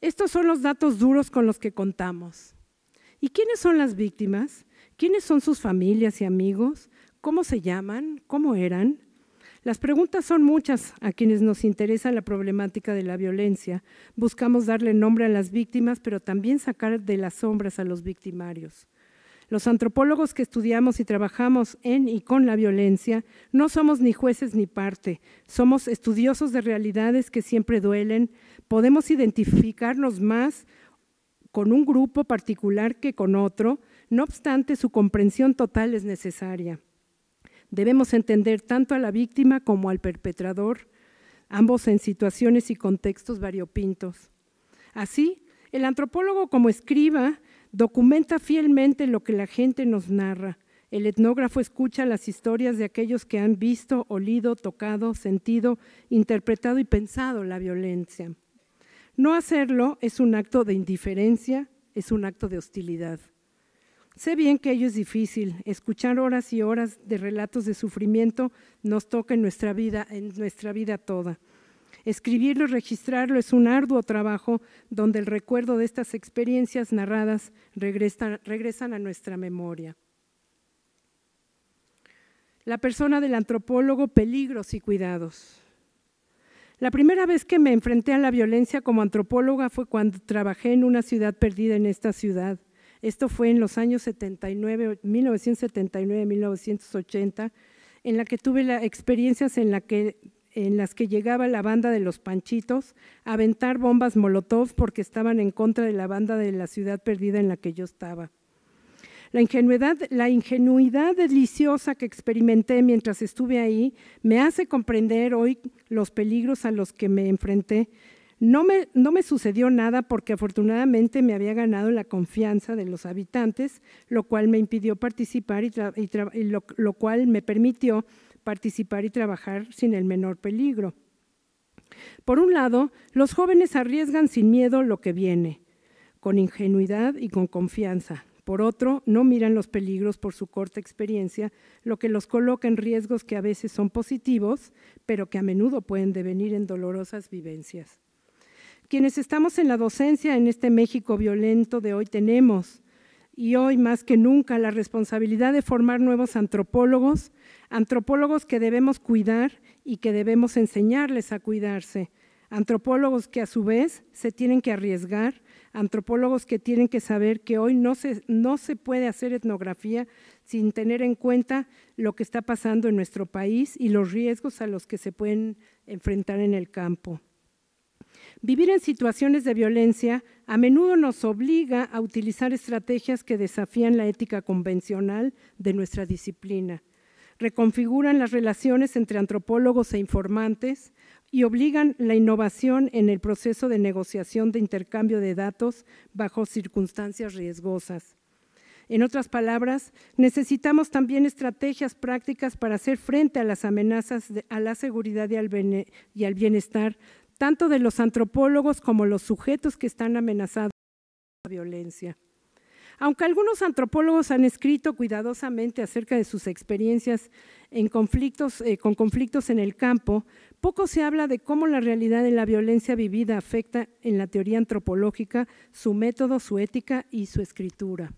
Estos son los datos duros con los que contamos. ¿Y quiénes son las víctimas? ¿Quiénes son sus familias y amigos? ¿Cómo se llaman? ¿Cómo eran? Las preguntas son muchas a quienes nos interesa la problemática de la violencia. Buscamos darle nombre a las víctimas, pero también sacar de las sombras a los victimarios. Los antropólogos que estudiamos y trabajamos en y con la violencia no somos ni jueces ni parte, somos estudiosos de realidades que siempre duelen, podemos identificarnos más con un grupo particular que con otro, no obstante su comprensión total es necesaria. Debemos entender tanto a la víctima como al perpetrador, ambos en situaciones y contextos variopintos. Así, el antropólogo como escriba documenta fielmente lo que la gente nos narra. El etnógrafo escucha las historias de aquellos que han visto, olido, tocado, sentido, interpretado y pensado la violencia. No hacerlo es un acto de indiferencia, es un acto de hostilidad. Sé bien que ello es difícil. Escuchar horas y horas de relatos de sufrimiento nos toca en nuestra vida, en nuestra vida toda. Escribirlo y registrarlo es un arduo trabajo donde el recuerdo de estas experiencias narradas regresan a nuestra memoria. La persona del antropólogo, peligros y cuidados. La primera vez que me enfrenté a la violencia como antropóloga fue cuando trabajé en una ciudad perdida en esta ciudad. Esto fue en los años 79, 1979-1980, en la que tuve la, experiencias en, la que, en las que llegaba la banda de los Panchitos a aventar bombas Molotov porque estaban en contra de la banda de la ciudad perdida en la que yo estaba. La ingenuidad, la ingenuidad deliciosa que experimenté mientras estuve ahí me hace comprender hoy los peligros a los que me enfrenté. No me, no me sucedió nada porque afortunadamente me había ganado la confianza de los habitantes, lo cual me impidió participar y, lo cual me permitió participar y trabajar sin el menor peligro. Por un lado, los jóvenes arriesgan sin miedo lo que viene, con ingenuidad y con confianza. Por otro, no miran los peligros por su corta experiencia, lo que los coloca en riesgos que a veces son positivos, pero que a menudo pueden devenir en dolorosas vivencias. Quienes estamos en la docencia en este México violento de hoy tenemos y hoy más que nunca la responsabilidad de formar nuevos antropólogos, antropólogos que debemos cuidar y que debemos enseñarles a cuidarse, antropólogos que a su vez se tienen que arriesgar, antropólogos que tienen que saber que hoy no se, no se puede hacer etnografía sin tener en cuenta lo que está pasando en nuestro país y los riesgos a los que se pueden enfrentar en el campo. Vivir en situaciones de violencia a menudo nos obliga a utilizar estrategias que desafían la ética convencional de nuestra disciplina, reconfiguran las relaciones entre antropólogos e informantes y obligan la innovación en el proceso de negociación de intercambio de datos bajo circunstancias riesgosas. En otras palabras, necesitamos también estrategias prácticas para hacer frente a las amenazas a la seguridad y al bienestar tanto de los antropólogos como los sujetos que están amenazados por la violencia. Aunque algunos antropólogos han escrito cuidadosamente acerca de sus experiencias en conflictos, eh, con conflictos en el campo, poco se habla de cómo la realidad de la violencia vivida afecta en la teoría antropológica su método, su ética y su escritura.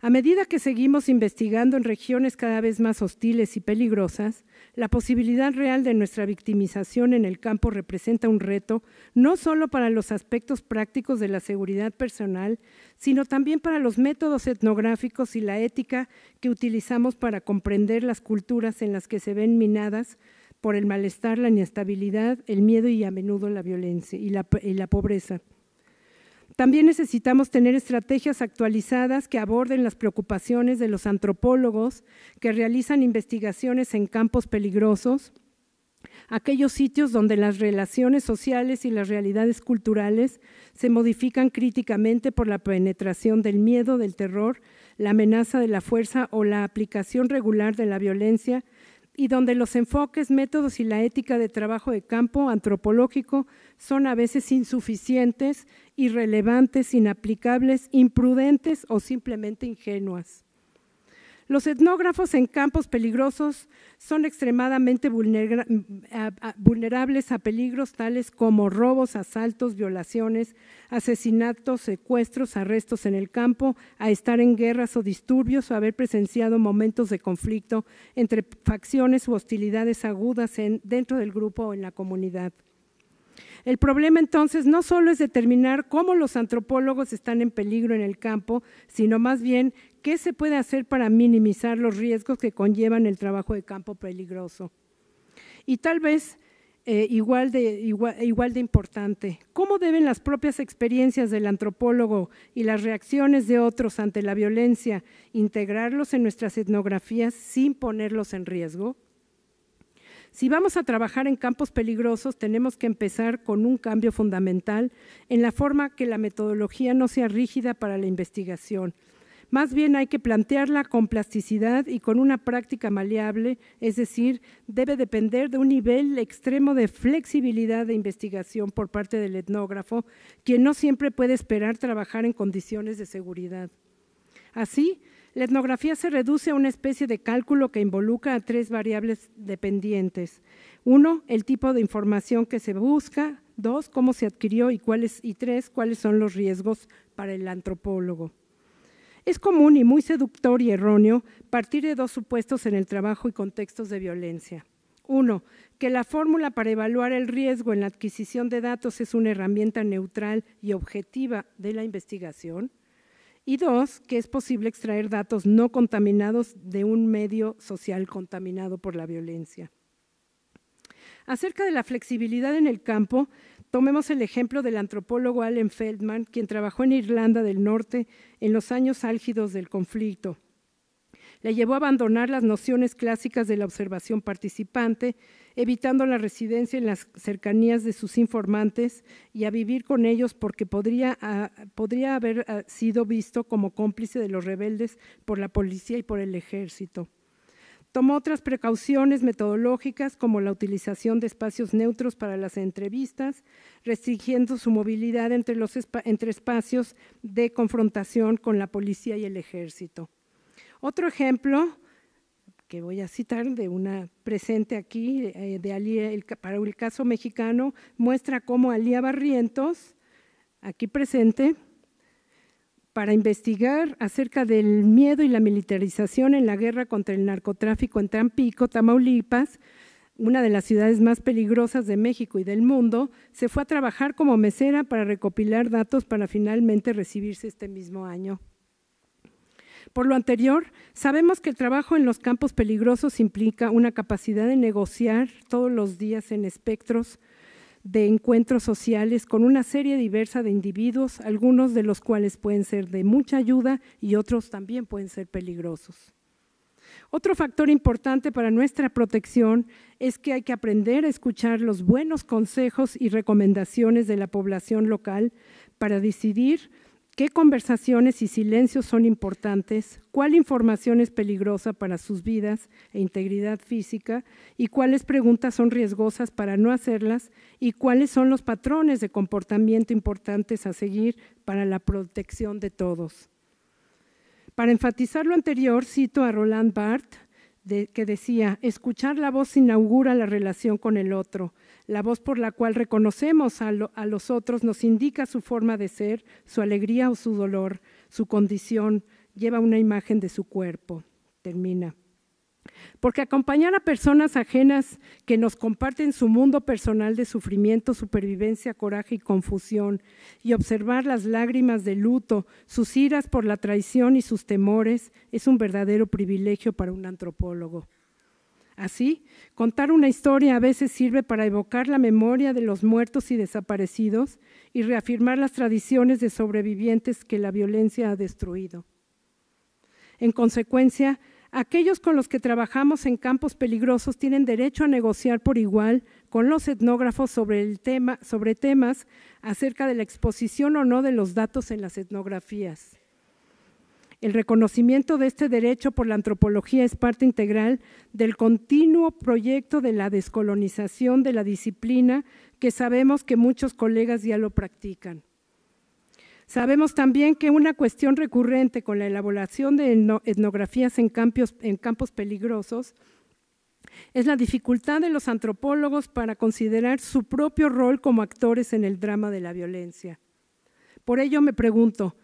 A medida que seguimos investigando en regiones cada vez más hostiles y peligrosas, la posibilidad real de nuestra victimización en el campo representa un reto no solo para los aspectos prácticos de la seguridad personal, sino también para los métodos etnográficos y la ética que utilizamos para comprender las culturas en las que se ven minadas por el malestar, la inestabilidad, el miedo y a menudo la violencia y la, pobreza. También necesitamos tener estrategias actualizadas que aborden las preocupaciones de los antropólogos que realizan investigaciones en campos peligrosos, aquellos sitios donde las relaciones sociales y las realidades culturales se modifican críticamente por la penetración del miedo, del terror, la amenaza de la fuerza o la aplicación regular de la violencia y donde los enfoques, métodos y la ética de trabajo de campo antropológico son a veces insuficientes, irrelevantes, inaplicables, imprudentes o simplemente ingenuas. Los etnógrafos en campos peligrosos son extremadamente vulnerables a peligros tales como robos, asaltos, violaciones, asesinatos, secuestros, arrestos en el campo, a estar en guerras o disturbios o haber presenciado momentos de conflicto entre facciones u hostilidades agudas dentro del grupo o en la comunidad. El problema entonces no solo es determinar cómo los antropólogos están en peligro en el campo, sino más bien qué se puede hacer para minimizar los riesgos que conllevan el trabajo de campo peligroso. Y tal vez eh, igual, de, igual de importante, cómo deben las propias experiencias del antropólogo y las reacciones de otros ante la violencia integrarlos en nuestras etnografías sin ponerlos en riesgo. Si vamos a trabajar en campos peligrosos, tenemos que empezar con un cambio fundamental en la forma que la metodología no sea rígida para la investigación. Más bien hay que plantearla con plasticidad y con una práctica maleable, es decir, debe depender de un nivel extremo de flexibilidad de investigación por parte del etnógrafo, quien no siempre puede esperar trabajar en condiciones de seguridad. Así, la etnografía se reduce a una especie de cálculo que involucra a tres variables dependientes. Uno, el tipo de información que se busca. Dos, cómo se adquirió y, cuáles, y tres, cuáles son los riesgos para el antropólogo. Es común y muy seductor y erróneo partir de dos supuestos en el trabajo y contextos de violencia. Uno, que la fórmula para evaluar el riesgo en la adquisición de datos es una herramienta neutral y objetiva de la investigación y dos, que es posible extraer datos no contaminados de un medio social contaminado por la violencia. Acerca de la flexibilidad en el campo, tomemos el ejemplo del antropólogo Allen Feldman, quien trabajó en Irlanda del Norte en los años álgidos del conflicto le llevó a abandonar las nociones clásicas de la observación participante, evitando la residencia en las cercanías de sus informantes y a vivir con ellos porque podría, ah, podría haber ah, sido visto como cómplice de los rebeldes por la policía y por el ejército. Tomó otras precauciones metodológicas como la utilización de espacios neutros para las entrevistas, restringiendo su movilidad entre, los entre espacios de confrontación con la policía y el ejército. Otro ejemplo que voy a citar de una presente aquí, eh, de para el caso mexicano, muestra cómo Alía Barrientos, aquí presente, para investigar acerca del miedo y la militarización en la guerra contra el narcotráfico en Tampico, Tamaulipas, una de las ciudades más peligrosas de México y del mundo, se fue a trabajar como mesera para recopilar datos para finalmente recibirse este mismo año. Por lo anterior, sabemos que el trabajo en los campos peligrosos implica una capacidad de negociar todos los días en espectros de encuentros sociales con una serie diversa de individuos, algunos de los cuales pueden ser de mucha ayuda y otros también pueden ser peligrosos. Otro factor importante para nuestra protección es que hay que aprender a escuchar los buenos consejos y recomendaciones de la población local para decidir qué conversaciones y silencios son importantes, cuál información es peligrosa para sus vidas e integridad física y cuáles preguntas son riesgosas para no hacerlas y cuáles son los patrones de comportamiento importantes a seguir para la protección de todos. Para enfatizar lo anterior, cito a Roland Barthes, que decía, escuchar la voz inaugura la relación con el otro. La voz por la cual reconocemos a, los otros nos indica su forma de ser, su alegría o su dolor, su condición, lleva una imagen de su cuerpo. Termina. Porque acompañar a personas ajenas que nos comparten su mundo personal de sufrimiento, supervivencia, coraje y confusión, y observar las lágrimas de luto, sus iras por la traición y sus temores, es un verdadero privilegio para un antropólogo. Así, contar una historia a veces sirve para evocar la memoria de los muertos y desaparecidos y reafirmar las tradiciones de sobrevivientes que la violencia ha destruido. En consecuencia, Aquellos con los que trabajamos en campos peligrosos tienen derecho a negociar por igual con los etnógrafos sobre, el tema, sobre temas acerca de la exposición o no de los datos en las etnografías. El reconocimiento de este derecho por la antropología es parte integral del continuo proyecto de la descolonización de la disciplina que sabemos que muchos colegas ya lo practican. Sabemos también que una cuestión recurrente con la elaboración de etnografías en campos, en campos peligrosos es la dificultad de los antropólogos para considerar su propio rol como actores en el drama de la violencia. Por ello me pregunto,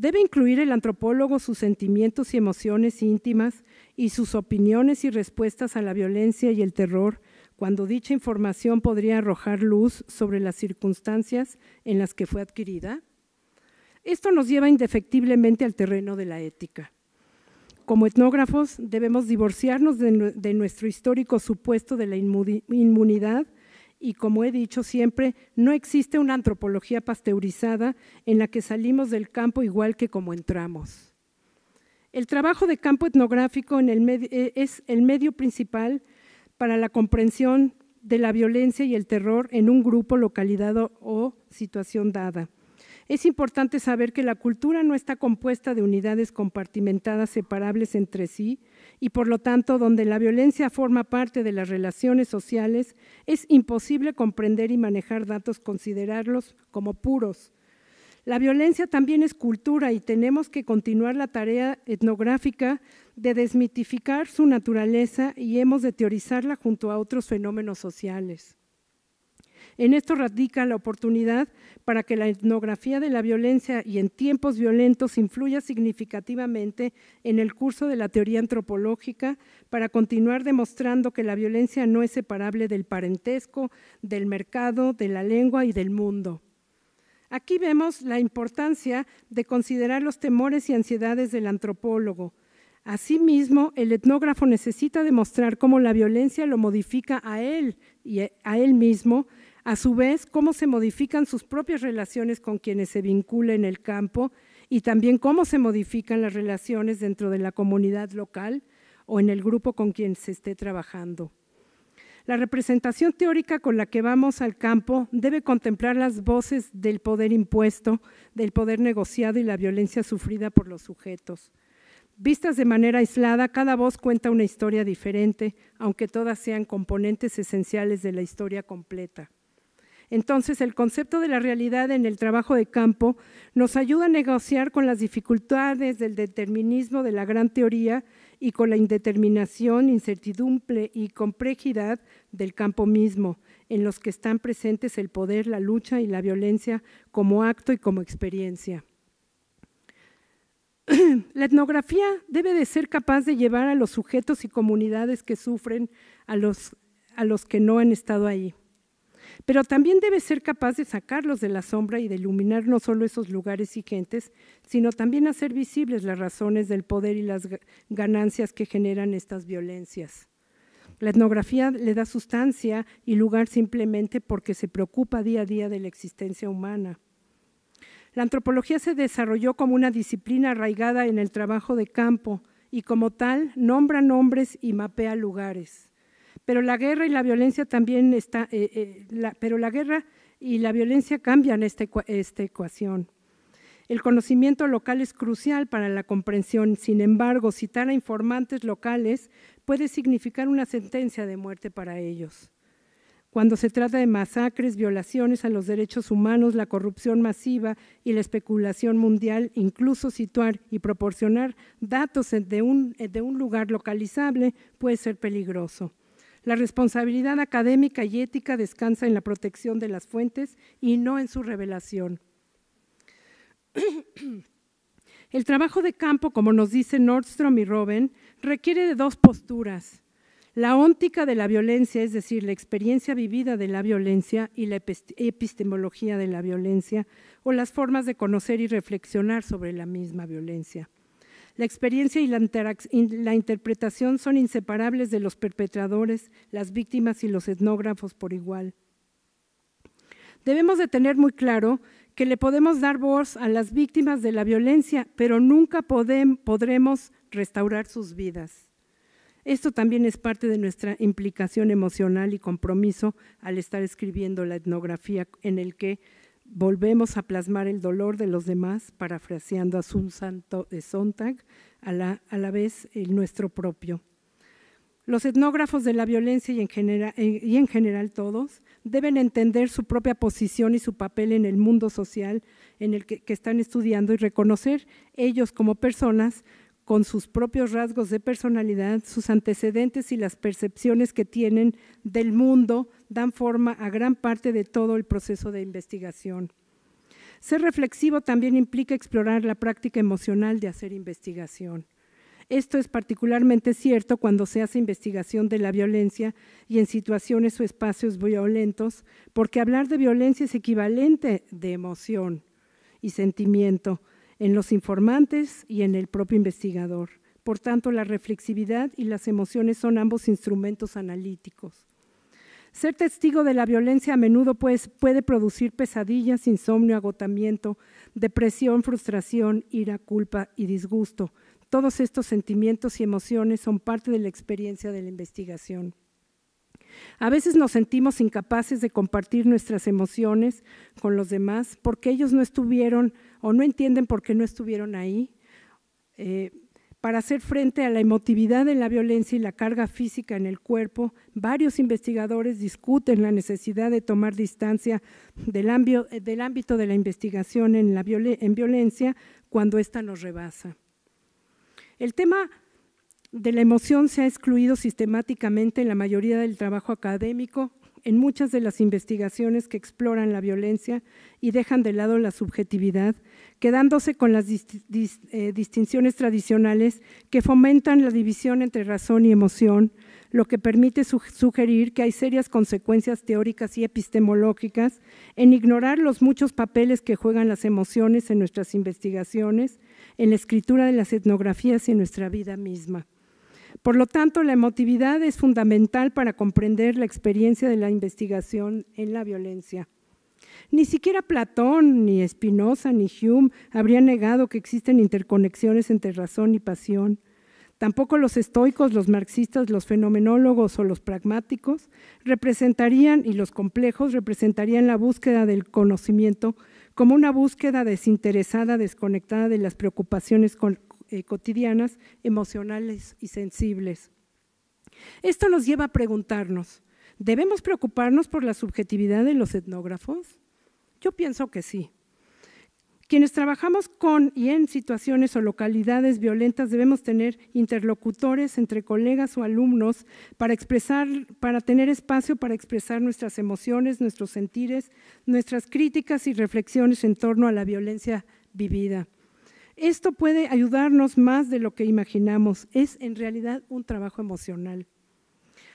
¿debe incluir el antropólogo sus sentimientos y emociones íntimas y sus opiniones y respuestas a la violencia y el terror cuando dicha información podría arrojar luz sobre las circunstancias en las que fue adquirida? Esto nos lleva indefectiblemente al terreno de la ética. Como etnógrafos debemos divorciarnos de, nuestro histórico supuesto de la inmunidad y como he dicho siempre, no existe una antropología pasteurizada en la que salimos del campo igual que como entramos. El trabajo de campo etnográfico e, es el medio principal para la comprensión de la violencia y el terror en un grupo, localidad o situación dada. Es importante saber que la cultura no está compuesta de unidades compartimentadas separables entre sí y por lo tanto donde la violencia forma parte de las relaciones sociales, es imposible comprender y manejar datos, considerarlos como puros. La violencia también es cultura y tenemos que continuar la tarea etnográfica de desmitificar su naturaleza y hemos de teorizarla junto a otros fenómenos sociales. En esto radica la oportunidad para que la etnografía de la violencia y en tiempos violentos influya significativamente en el curso de la teoría antropológica para continuar demostrando que la violencia no es separable del parentesco, del mercado, de la lengua y del mundo. Aquí vemos la importancia de considerar los temores y ansiedades del antropólogo. Asimismo, el etnógrafo necesita demostrar cómo la violencia lo modifica a él y a él mismo a su vez, cómo se modifican sus propias relaciones con quienes se vincula en el campo y también cómo se modifican las relaciones dentro de la comunidad local o en el grupo con quien se esté trabajando. La representación teórica con la que vamos al campo debe contemplar las voces del poder impuesto, del poder negociado y la violencia sufrida por los sujetos. Vistas de manera aislada, cada voz cuenta una historia diferente, aunque todas sean componentes esenciales de la historia completa. Entonces, el concepto de la realidad en el trabajo de campo nos ayuda a negociar con las dificultades del determinismo de la gran teoría y con la indeterminación, incertidumbre y complejidad del campo mismo, en los que están presentes el poder, la lucha y la violencia como acto y como experiencia. La etnografía debe de ser capaz de llevar a los sujetos y comunidades que sufren a los, a los que no han estado ahí. Pero también debe ser capaz de sacarlos de la sombra y de iluminar no solo esos lugares y gentes, sino también hacer visibles las razones del poder y las ganancias que generan estas violencias. La etnografía le da sustancia y lugar simplemente porque se preocupa día a día de la existencia humana. La antropología se desarrolló como una disciplina arraigada en el trabajo de campo y como tal nombra nombres y mapea lugares. Pero la guerra y la violencia también está, eh, eh, pero la guerra y la violencia cambian esta, esta ecuación. El conocimiento local es crucial para la comprensión, sin embargo, citar a informantes locales puede significar una sentencia de muerte para ellos. Cuando se trata de masacres, violaciones a los derechos humanos, la corrupción masiva y la especulación mundial, incluso situar y proporcionar datos de un lugar localizable puede ser peligroso. La responsabilidad académica y ética descansa en la protección de las fuentes y no en su revelación. El trabajo de campo, como nos dicen Nordstrom y Robben, requiere de dos posturas. La óntica de la violencia, es decir, la experiencia vivida de la violencia y la epistemología de la violencia, o las formas de conocer y reflexionar sobre la misma violencia. La experiencia y la, interpretación son inseparables de los perpetradores, las víctimas y los etnógrafos por igual. Debemos de tener muy claro que le podemos dar voz a las víctimas de la violencia, pero nunca podremos restaurar sus vidas. Esto también es parte de nuestra implicación emocional y compromiso al estar escribiendo la etnografía en el que volvemos a plasmar el dolor de los demás, parafraseando a de Sontag, a la, a la vez el nuestro propio. Los etnógrafos de la violencia y en, general, y en general todos deben entender su propia posición y su papel en el mundo social en el que, están estudiando y reconocer ellos como personas con sus propios rasgos de personalidad, sus antecedentes y las percepciones que tienen del mundo dan forma a gran parte de todo el proceso de investigación. Ser reflexivo también implica explorar la práctica emocional de hacer investigación. Esto es particularmente cierto cuando se hace investigación de la violencia y en situaciones o espacios violentos, porque hablar de violencia es equivalente de emoción y sentimiento en los informantes y en el propio investigador. Por tanto, la reflexividad y las emociones son ambos instrumentos analíticos. Ser testigo de la violencia a menudo pues, puede producir pesadillas, insomnio, agotamiento, depresión, frustración, ira, culpa y disgusto, todos estos sentimientos y emociones son parte de la experiencia de la investigación. A veces nos sentimos incapaces de compartir nuestras emociones con los demás porque ellos no estuvieron o no entienden por qué no estuvieron ahí. Eh, para hacer frente a la emotividad de la violencia y la carga física en el cuerpo, varios investigadores discuten la necesidad de tomar distancia del, ámbito de la investigación en, en violencia cuando ésta nos rebasa. El tema de la emoción se ha excluido sistemáticamente en la mayoría del trabajo académico, en muchas de las investigaciones que exploran la violencia y dejan de lado la subjetividad, quedándose con las eh, distinciones tradicionales que fomentan la división entre razón y emoción, lo que permite sugerir que hay serias consecuencias teóricas y epistemológicas en ignorar los muchos papeles que juegan las emociones en nuestras investigaciones en la escritura de las etnografías y en nuestra vida misma. Por lo tanto, la emotividad es fundamental para comprender la experiencia de la investigación en la violencia. Ni siquiera Platón, ni Spinoza, ni Hume habrían negado que existen interconexiones entre razón y pasión. Tampoco los estoicos, los marxistas, los fenomenólogos o los pragmáticos representarían, y los complejos representarían la búsqueda del conocimiento como una búsqueda desinteresada, desconectada de las preocupaciones eh, cotidianas, emocionales y sensibles. Esto nos lleva a preguntarnos, ¿debemos preocuparnos por la subjetividad de los etnógrafos? Yo pienso que sí. Quienes trabajamos con y en situaciones o localidades violentas debemos tener interlocutores entre colegas o alumnos para expresar, para tener espacio para expresar nuestras emociones, nuestros sentires, nuestras críticas y reflexiones en torno a la violencia vivida. Esto puede ayudarnos más de lo que imaginamos. Es en realidad un trabajo emocional.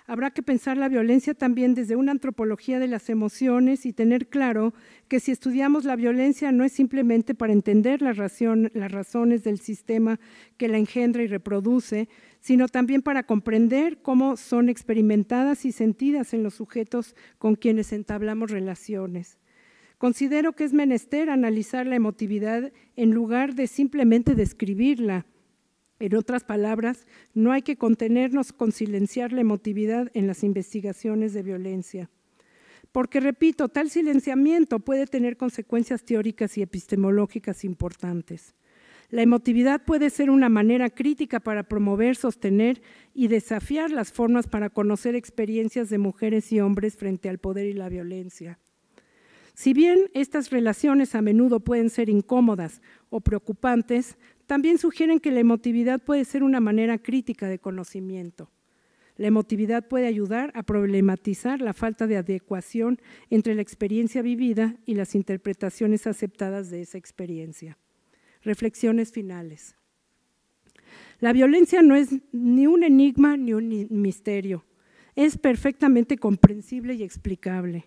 Habrá que pensar la violencia también desde una antropología de las emociones y tener claro que si estudiamos la violencia no es simplemente para entender las razones del sistema que la engendra y reproduce, sino también para comprender cómo son experimentadas y sentidas en los sujetos con quienes entablamos relaciones. Considero que es menester analizar la emotividad en lugar de simplemente describirla en otras palabras, no hay que contenernos con silenciar la emotividad en las investigaciones de violencia. Porque, repito, tal silenciamiento puede tener consecuencias teóricas y epistemológicas importantes. La emotividad puede ser una manera crítica para promover, sostener y desafiar las formas para conocer experiencias de mujeres y hombres frente al poder y la violencia. Si bien estas relaciones a menudo pueden ser incómodas o preocupantes, también sugieren que la emotividad puede ser una manera crítica de conocimiento. La emotividad puede ayudar a problematizar la falta de adecuación entre la experiencia vivida y las interpretaciones aceptadas de esa experiencia. Reflexiones finales. La violencia no es ni un enigma ni un misterio. Es perfectamente comprensible y explicable.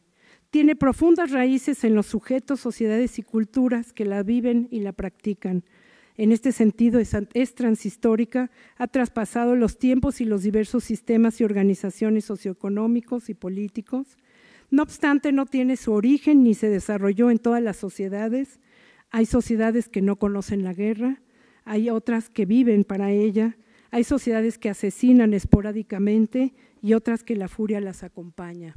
Tiene profundas raíces en los sujetos, sociedades y culturas que la viven y la practican en este sentido es, transhistórica, ha traspasado los tiempos y los diversos sistemas y organizaciones socioeconómicos y políticos. No obstante, no tiene su origen ni se desarrolló en todas las sociedades. Hay sociedades que no conocen la guerra, hay otras que viven para ella, hay sociedades que asesinan esporádicamente y otras que la furia las acompaña.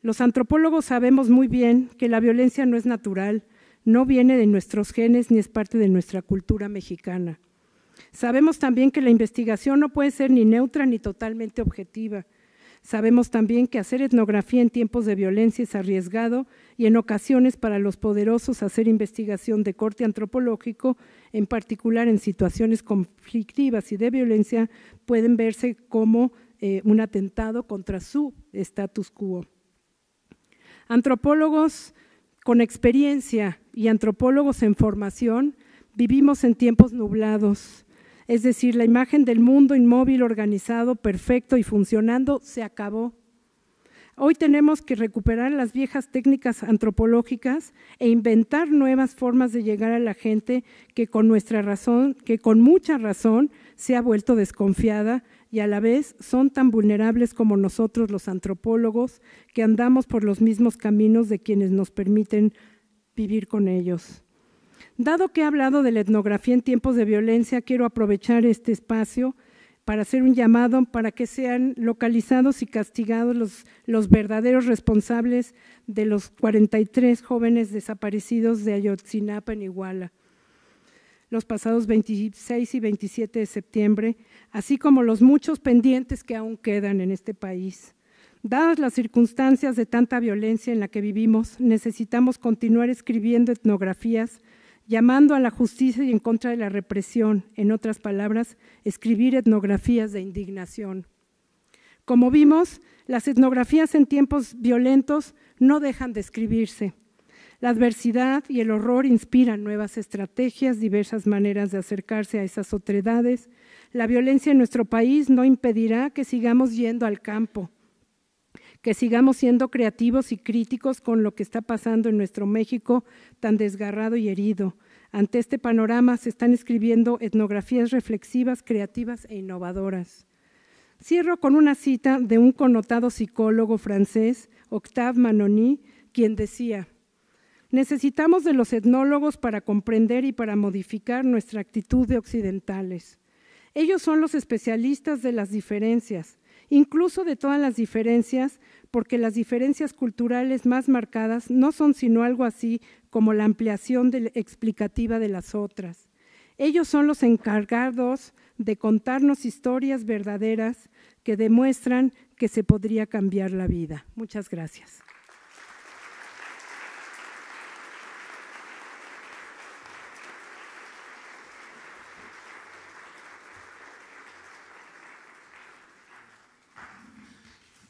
Los antropólogos sabemos muy bien que la violencia no es natural, no viene de nuestros genes ni es parte de nuestra cultura mexicana. Sabemos también que la investigación no puede ser ni neutra ni totalmente objetiva. Sabemos también que hacer etnografía en tiempos de violencia es arriesgado y en ocasiones para los poderosos hacer investigación de corte antropológico, en particular en situaciones conflictivas y de violencia, pueden verse como eh, un atentado contra su status quo. Antropólogos con experiencia y antropólogos en formación, vivimos en tiempos nublados, es decir, la imagen del mundo inmóvil, organizado, perfecto y funcionando se acabó. Hoy tenemos que recuperar las viejas técnicas antropológicas e inventar nuevas formas de llegar a la gente que con nuestra razón, que con mucha razón se ha vuelto desconfiada y a la vez son tan vulnerables como nosotros los antropólogos que andamos por los mismos caminos de quienes nos permiten vivir con ellos. Dado que he hablado de la etnografía en tiempos de violencia, quiero aprovechar este espacio para hacer un llamado para que sean localizados y castigados los, verdaderos responsables de los 43 jóvenes desaparecidos de Ayotzinapa en Iguala los pasados 26 y 27 de septiembre, así como los muchos pendientes que aún quedan en este país. Dadas las circunstancias de tanta violencia en la que vivimos, necesitamos continuar escribiendo etnografías, llamando a la justicia y en contra de la represión, en otras palabras, escribir etnografías de indignación. Como vimos, las etnografías en tiempos violentos no dejan de escribirse. La adversidad y el horror inspiran nuevas estrategias, diversas maneras de acercarse a esas otredades. La violencia en nuestro país no impedirá que sigamos yendo al campo, que sigamos siendo creativos y críticos con lo que está pasando en nuestro México tan desgarrado y herido. Ante este panorama se están escribiendo etnografías reflexivas, creativas e innovadoras. Cierro con una cita de un connotado psicólogo francés, Octave Manoni, quien decía, Necesitamos de los etnólogos para comprender y para modificar nuestra actitud de occidentales. Ellos son los especialistas de las diferencias, incluso de todas las diferencias, porque las diferencias culturales más marcadas no son sino algo así como la ampliación explicativa de las otras. Ellos son los encargados de contarnos historias verdaderas que demuestran que se podría cambiar la vida. Muchas gracias.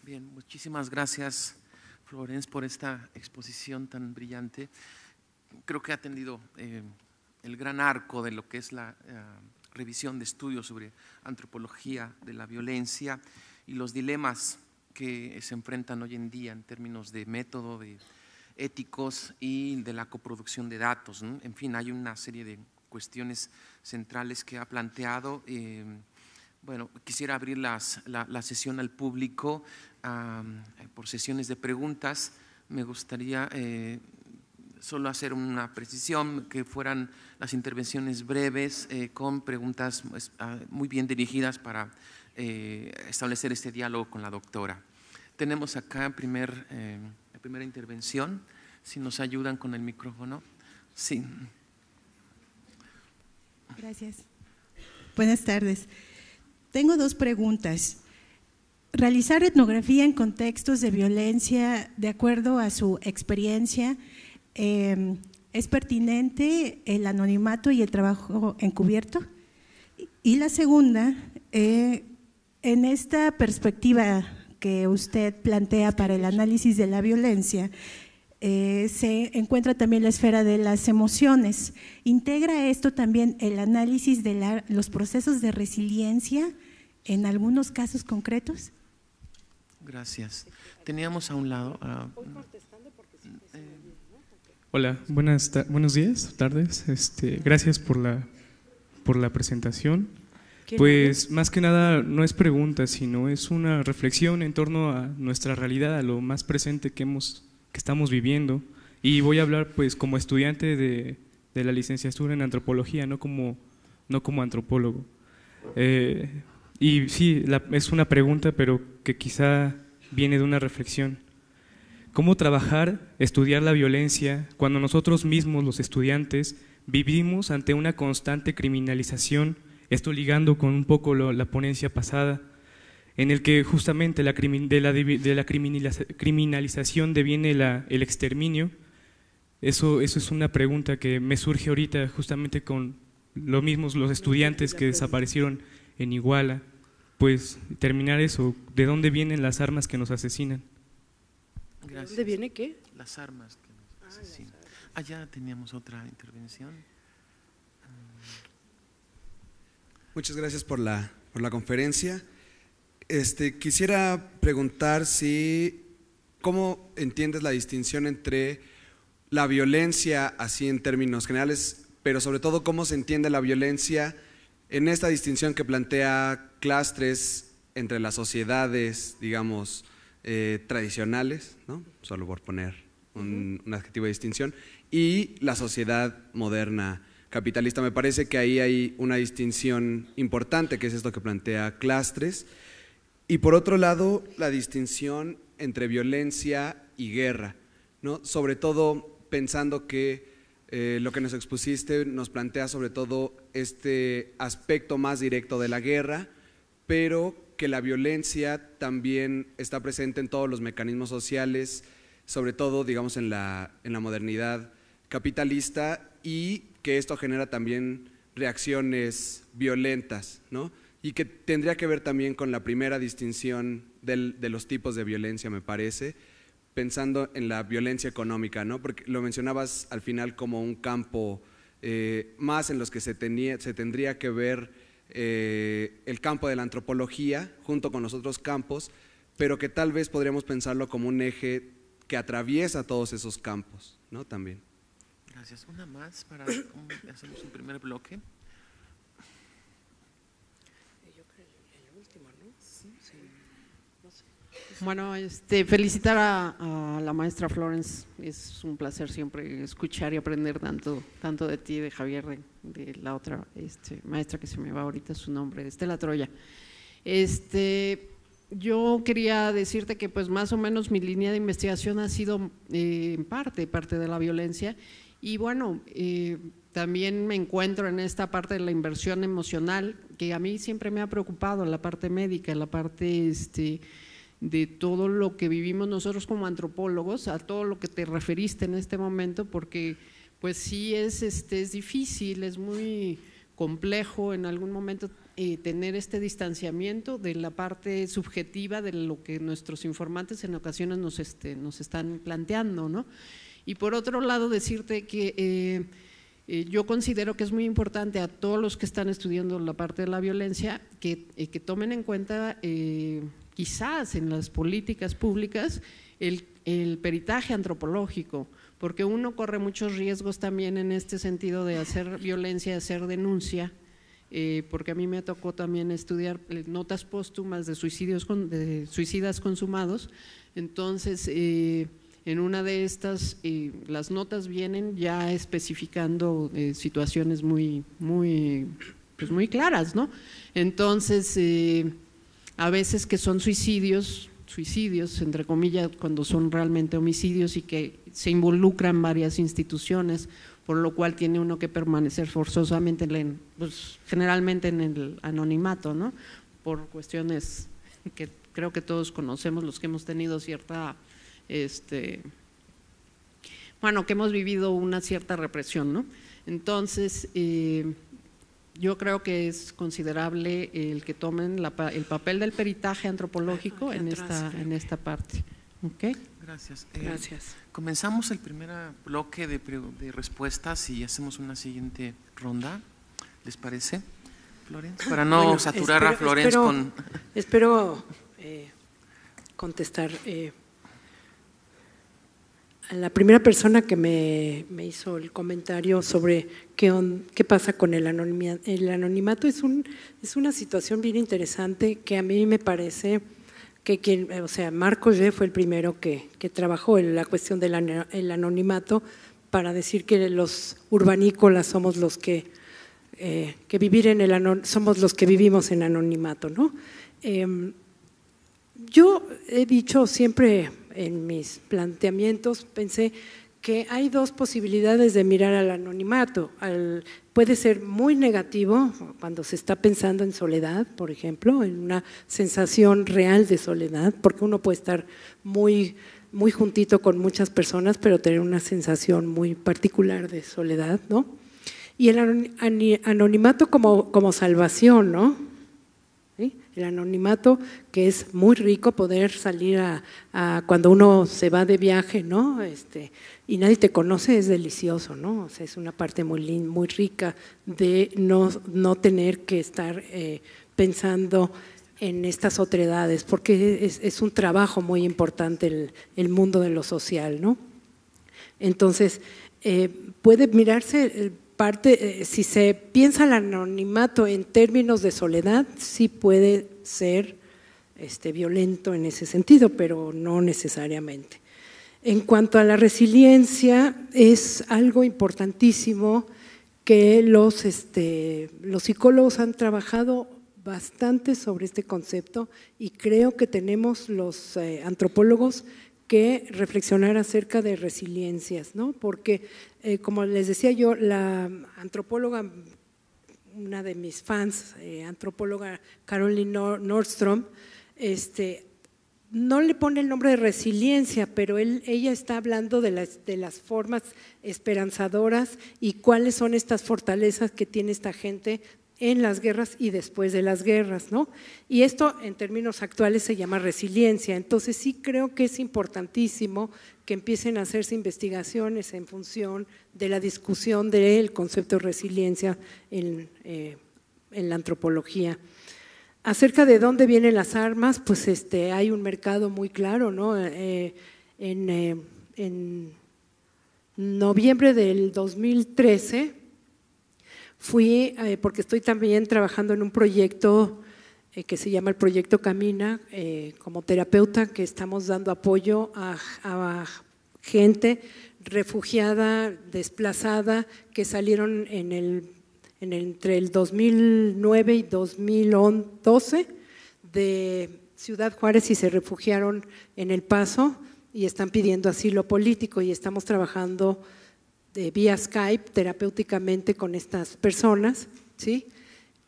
Bien, muchísimas gracias, Florence, por esta exposición tan brillante. Creo que ha atendido eh, el gran arco de lo que es la eh, revisión de estudios sobre antropología de la violencia y los dilemas que se enfrentan hoy en día en términos de método, de éticos y de la coproducción de datos. En fin, hay una serie de cuestiones centrales que ha planteado. Eh, bueno, quisiera abrir la, sesión al público por sesiones de preguntas. Me gustaría eh, solo hacer una precisión, que fueran las intervenciones breves eh, con preguntas pues, ah, muy bien dirigidas para eh, establecer este diálogo con la doctora. Tenemos acá eh, la primera intervención, si nos ayudan con el micrófono. Sí. Gracias. Buenas tardes. Tengo dos preguntas. Realizar etnografía en contextos de violencia, de acuerdo a su experiencia, Em, ¿es pertinente el anonimato y el trabajo encubierto? Y la segunda, eh, en esta perspectiva que usted plantea para el análisis de la violencia, eh, se encuentra también la esfera de las emociones. ¿Integra esto también el análisis de los procesos de resiliencia en algunos casos concretos? Gracias. Teníamos a un lado... Hola, buenas buenos días, tardes. Este, gracias por la, por la presentación. Pues más que nada no es pregunta, sino es una reflexión en torno a nuestra realidad, a lo más presente que, hemos, que estamos viviendo. Y voy a hablar pues como estudiante de, de la licenciatura en antropología, no como, no como antropólogo. Eh, y sí, es una pregunta, pero que quizá viene de una reflexión cómo trabajar, estudiar la violencia cuando nosotros mismos, los estudiantes, vivimos ante una constante criminalización, esto ligando con un poco la ponencia pasada, en el que justamente la, de, la, la criminalización deviene el exterminio. Eso, eso es una pregunta que me surge ahorita justamente con lo mismos los estudiantes que desaparecieron en Iguala. Pues terminar eso, ¿de dónde vienen las armas que nos asesinan? ¿De dónde viene qué? Las armas que nos asesinan. Allá ah, teníamos otra intervención. Muchas gracias por la, por la conferencia. Este, quisiera preguntar si, ¿cómo entiendes la distinción entre la violencia, así en términos generales, pero sobre todo cómo se entiende la violencia en esta distinción que plantea Clastres entre las sociedades, digamos, eh, tradicionales, ¿no? solo por poner un, adjetivo de distinción, y la sociedad moderna capitalista. Me parece que ahí hay una distinción importante, que es esto que plantea Clastres. Y por otro lado, la distinción entre violencia y guerra, ¿no? sobre todo pensando que eh, lo que nos expusiste nos plantea sobre todo este aspecto más directo de la guerra, pero que la violencia también está presente en todos los mecanismos sociales, sobre todo, digamos, en la, en la modernidad capitalista y que esto genera también reacciones violentas, ¿no? Y que tendría que ver también con la primera distinción de los tipos de violencia, me parece, pensando en la violencia económica, ¿no? Porque lo mencionabas al final como un campo eh, más en los que se, tenía, se tendría que ver eh, el campo de la antropología junto con los otros campos, pero que tal vez podríamos pensarlo como un eje que atraviesa todos esos campos, ¿no? También. Gracias. Una más para hacemos un primer bloque. Bueno, este, felicitar a, la maestra Florence. Es un placer siempre escuchar y aprender tanto, tanto de ti, de Javier, de, la otra este, maestra que se me va ahorita su nombre, Estela Troya. Este, yo quería decirte que pues más o menos mi línea de investigación ha sido eh, en parte, parte de la violencia y bueno, eh, también me encuentro en esta parte de la inversión emocional que a mí siempre me ha preocupado, la parte médica, la parte este, de todo lo que vivimos nosotros como antropólogos, a todo lo que te referiste en este momento, porque pues sí es, este, es difícil, es muy complejo en algún momento eh, tener este distanciamiento de la parte subjetiva de lo que nuestros informantes en ocasiones nos, este, nos están planteando, ¿no? Y por otro lado, decirte que eh, Eh, yo considero que es muy importante a todos los que están estudiando la parte de la violencia que, que tomen en cuenta quizás en las políticas públicas el, peritaje antropológico, porque uno corre muchos riesgos también en este sentido de hacer violencia, hacer denuncia, porque a mí me tocó también estudiar notas póstumas de, suicidios de suicidas consumados, entonces en una de estas, eh, las notas vienen ya especificando eh, situaciones muy, muy, pues muy claras, ¿no? Entonces, eh, a veces que son suicidios, suicidios, entre comillas, cuando son realmente homicidios y que se involucran varias instituciones, por lo cual tiene uno que permanecer forzosamente, en, pues, generalmente en el anonimato, ¿no? Por cuestiones que creo que todos conocemos, los que hemos tenido cierta este, bueno, que hemos vivido una cierta represión, ¿no? Entonces, eh, yo creo que es considerable el que tomen el papel del peritaje antropológico en esta, en esta parte. ¿Okay? Gracias. Eh, Gracias. Comenzamos el primer bloque de, de, respuestas y hacemos una siguiente ronda. ¿Les parece, Florence? Para no saturar a Florence con… Espero eh, contestar la primera persona que me, hizo el comentario sobre qué, qué pasa con el anonimato, es, un, es una situación bien interesante que a mí me parece que quien, o sea, Marco G fue el primero que, trabajó en la cuestión del anonimato para decir que los urbanícolas somos los que, eh, que vivir en el somos los que vivimos en anonimato, ¿no? Em, yo he dicho siempre en mis planteamientos pensé que hay dos posibilidades de mirar al anonimato. puede ser muy negativo cuando se está pensando en soledad, por ejemplo, en una sensación real de soledad, porque uno puede estar muy, muy juntito con muchas personas, pero tener una sensación muy particular de soledad, ¿no? Y el anonimato como, como salvación, ¿no? El anonimato, que es muy rico poder salir a, cuando uno se va de viaje, ¿no? Este, y nadie te conoce, es delicioso, ¿no? O sea, es una parte muy, muy rica de no, no tener que estar eh, pensando en estas otredades, porque es, un trabajo muy importante el, el, mundo de lo social, ¿no? Entonces, eh, puede mirarse parte, eh, si se piensa el anonimato en términos de soledad, sí puede ser este, violento en ese sentido, pero no necesariamente. En cuanto a la resiliencia, es algo importantísimo que los, este, psicólogos han trabajado bastante sobre este concepto y creo que tenemos los eh, antropólogos que reflexionar acerca de resiliencias, ¿no? Porque, eh, como les decía yo, la antropóloga, una de mis fans, eh, antropóloga Caroline Nordstrom, este, no le pone el nombre de resiliencia, pero ella está hablando de las formas esperanzadoras y cuáles son estas fortalezas que tiene esta gente en las guerras y después de las guerras, ¿no? Y esto en términos actuales se llama resiliencia. Entonces sí creo que es importantísimo que empiecen a hacerse investigaciones en función de la discusión del concepto de resiliencia en, eh, la antropología. Acerca de dónde vienen las armas, pues este, hay un mercado muy claro, ¿no? Eh, en, eh, en noviembre del 2013 Fui, eh, porque estoy también trabajando en un proyecto eh, que se llama el Proyecto Camina, eh, como terapeuta, que estamos dando apoyo a, gente refugiada, desplazada, que salieron en el, entre el 2009 y 2012 de Ciudad Juárez y se refugiaron en El Paso y están pidiendo asilo político y estamos trabajando vía Skype terapéuticamente con estas personas, ¿sí?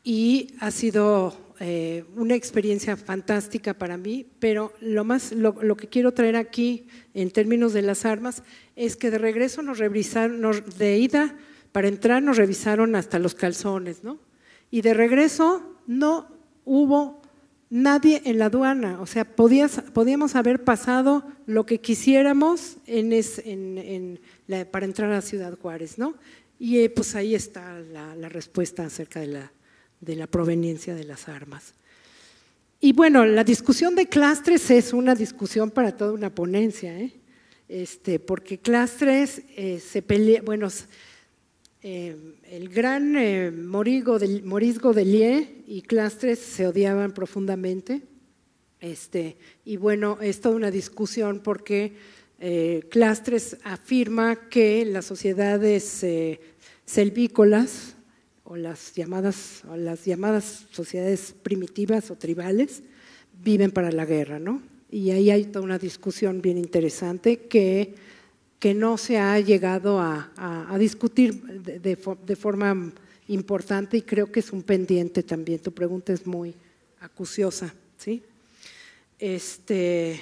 Y ha sido eh, una experiencia fantástica para mí, pero lo, más, lo, que quiero traer aquí en términos de las armas es que de regreso nos revisaron, de ida para entrar nos revisaron hasta los calzones, ¿no? Y de regreso no hubo nadie en la aduana, o sea, podíamos haber pasado lo que quisiéramos para entrar a Ciudad Juárez, ¿no? Y eh, pues ahí está la, respuesta acerca de la, de la proveniencia de las armas. Y bueno, la discusión de clastres es una discusión para toda una ponencia, ¿eh? este, porque clastres eh, se pelea, bueno, eh, el gran eh, Morigo de, Morisgo de Lie y clastres se odiaban profundamente, este, y bueno, es toda una discusión porque clastres afirma que las sociedades selvícolas, o las llamadas, o las llamadas sociedades primitivas o tribales viven para la guerra, ¿no? Y ahí hay toda una discusión bien interesante que, que no se ha llegado a, a, discutir de, de, forma importante y creo que es un pendiente también. Tu pregunta es muy acuciosa, ¿sí? Este,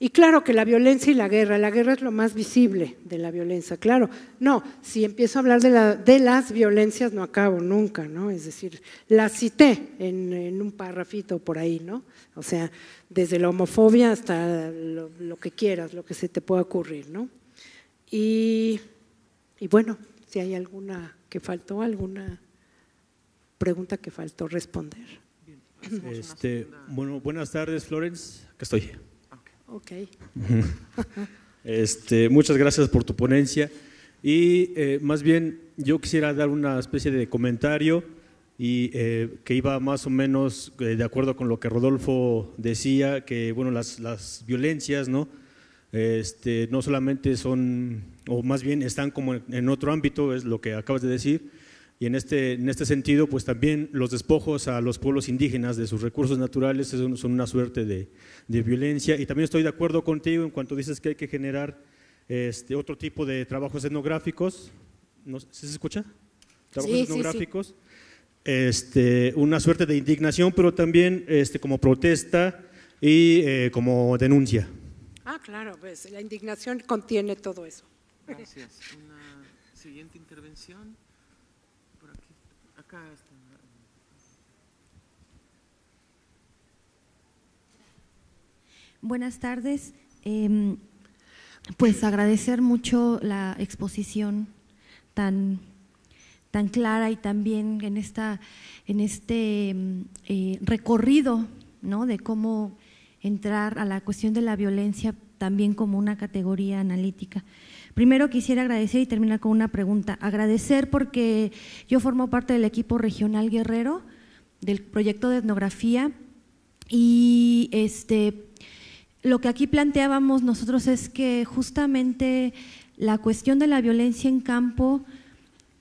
y claro que la violencia y la guerra, la guerra es lo más visible de la violencia, claro. No, si empiezo a hablar de, la, de las violencias no acabo nunca, ¿no? Es decir, las cité en, un párrafito por ahí, ¿no? O sea, desde la homofobia hasta lo, que quieras, lo que se te pueda ocurrir, ¿no? Y, y bueno, si hay alguna que faltó, alguna pregunta que faltó responder. Este, bueno, buenas tardes, Florence. Acá estoy. Ok. Este, muchas gracias por tu ponencia. Y eh, más bien yo quisiera dar una especie de comentario y eh, que iba más o menos eh, de acuerdo con lo que Rodolfo decía, que bueno, las, las violencias, ¿no? Este, no solamente son, o más bien están como en otro ámbito, es lo que acabas de decir, y en este, en este sentido, pues también los despojos a los pueblos indígenas de sus recursos naturales son, son una suerte de, de, violencia. Y también estoy de acuerdo contigo en cuanto dices que hay que generar este, otro tipo de trabajos etnográficos. ¿No, ¿Se escucha? Trabajos Sí, etnográficos. sí, sí. Este, una suerte de indignación, pero también este, como protesta y eh, como denuncia. Ah, claro, pues la indignación contiene todo eso. Gracias. Una siguiente intervención. Está. Buenas tardes. Eh, pues agradecer mucho la exposición tan, tan clara y también en, esta, en este eh, recorrido ¿no? de cómo entrar a la cuestión de la violencia también como una categoría analítica. Primero quisiera agradecer y terminar con una pregunta. Agradecer porque yo formo parte del equipo regional guerrero del proyecto de etnografía y este lo que aquí planteábamos nosotros es que justamente la cuestión de la violencia en campo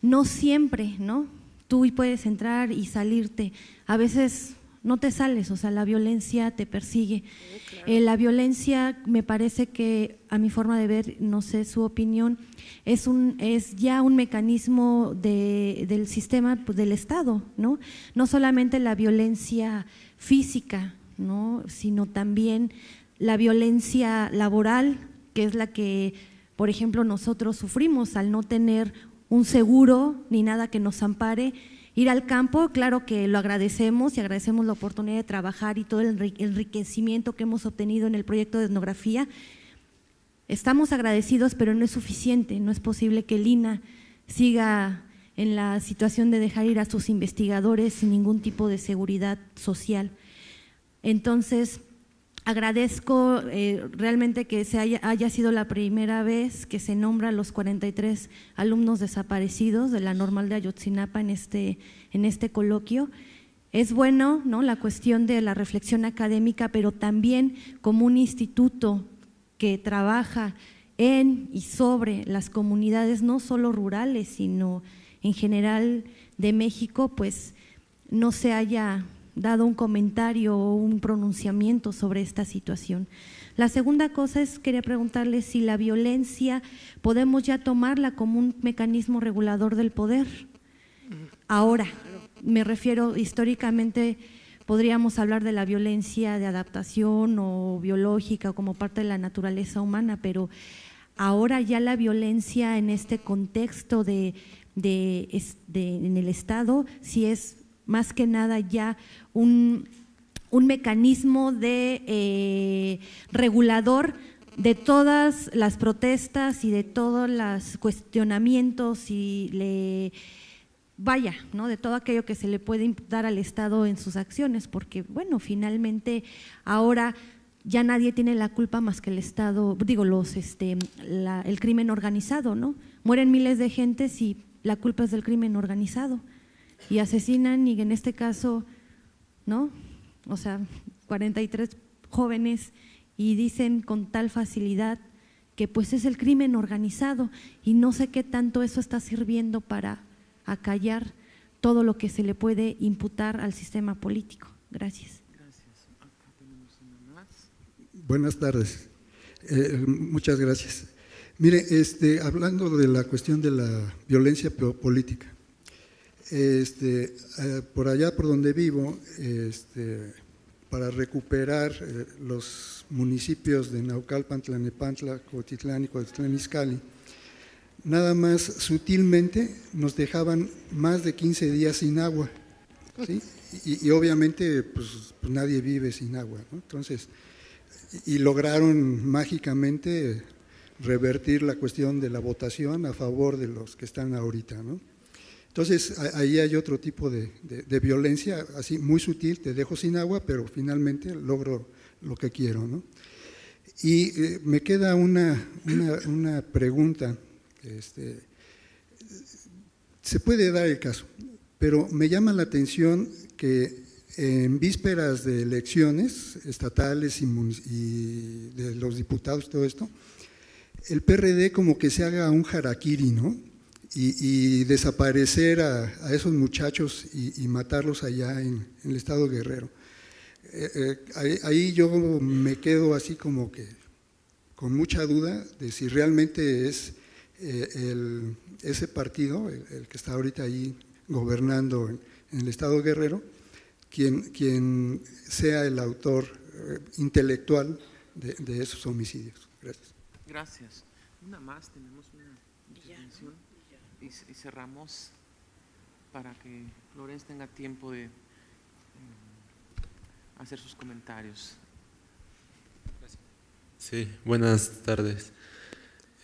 no siempre, ¿no? Tú puedes entrar y salirte. A veces no te sales, o sea, la violencia te persigue. claro. Eh, la violencia, me parece que, a mi forma de ver, no sé su opinión, es, un, es ya un mecanismo de, del sistema pues, del Estado, ¿no? No solamente la violencia física, ¿no? Sino también la violencia laboral, que es la que, por ejemplo, nosotros sufrimos al no tener un seguro ni nada que nos ampare. Ir al campo, claro que lo agradecemos y agradecemos la oportunidad de trabajar y todo el enriquecimiento que hemos obtenido en el proyecto de etnografía. Estamos agradecidos, pero no es suficiente. No es posible que Lina siga en la situación de dejar ir a sus investigadores sin ningún tipo de seguridad social. Entonces, agradezco eh, realmente que se haya, sido la primera vez que se nombra a los 43 alumnos desaparecidos de la normal de Ayotzinapa en este, en este coloquio. Es bueno ¿no? la cuestión de la reflexión académica, pero también como un instituto que trabaja en y sobre las comunidades, no solo rurales, sino en general de México, pues no se haya dado un comentario o un pronunciamiento sobre esta situación. La segunda cosa es, quería preguntarle si la violencia podemos ya tomarla como un mecanismo regulador del poder. Ahora, me refiero históricamente, podríamos hablar de la violencia de adaptación o biológica o como parte de la naturaleza humana, pero ahora ya la violencia en este contexto de, de, de en el Estado, si es más que nada ya un, un mecanismo de eh, regulador de todas las protestas y de todos los cuestionamientos y le vaya, ¿no? de todo aquello que se le puede imputar al Estado en sus acciones, porque bueno, finalmente ahora ya nadie tiene la culpa más que el Estado, digo, los, este, el crimen organizado, ¿no? Mueren miles de gentes y la culpa es del crimen organizado y asesinan y en este caso, ¿no? O sea, 43 jóvenes y dicen con tal facilidad que pues es el crimen organizado y no sé qué tanto eso está sirviendo para acallar todo lo que se le puede imputar al sistema político. Gracias. Buenas tardes. Eh, muchas gracias. Mire, este, hablando de la cuestión de la violencia política, este, eh, por allá por donde vivo, este, para recuperar eh, los municipios de Naucalpan, Tlanepantla, Cotitlán y Cotitlán Izcalli, nada más sutilmente nos dejaban más de 15 días sin agua. Y, obviamente pues, nadie vive sin agua. Entonces, y lograron mágicamente revertir la cuestión de la votación a favor de los que están ahorita. ¿no? Entonces, ahí hay otro tipo de, violencia, así muy sutil, te dejo sin agua, pero finalmente logro lo que quiero. ¿no? Y eh, me queda una, una, pregunta, este, se puede dar el caso, pero me llama la atención que en vísperas de elecciones estatales y, de los diputados, todo esto, el PRD como que se haga un harakiri, ¿no? Y, desaparecer a, esos muchachos y, matarlos allá en, el estado guerrero. Eh, eh, ahí, yo me quedo así como que con mucha duda de si realmente es eh, ese partido, el, que está ahorita ahí gobernando en el estado guerrero, quien, quien sea el autor intelectual de, esos homicidios. Gracias. Gracias. Una más, tenemos una y, cerramos para que Lorenz tenga tiempo de eh, hacer sus comentarios. Sí, buenas tardes.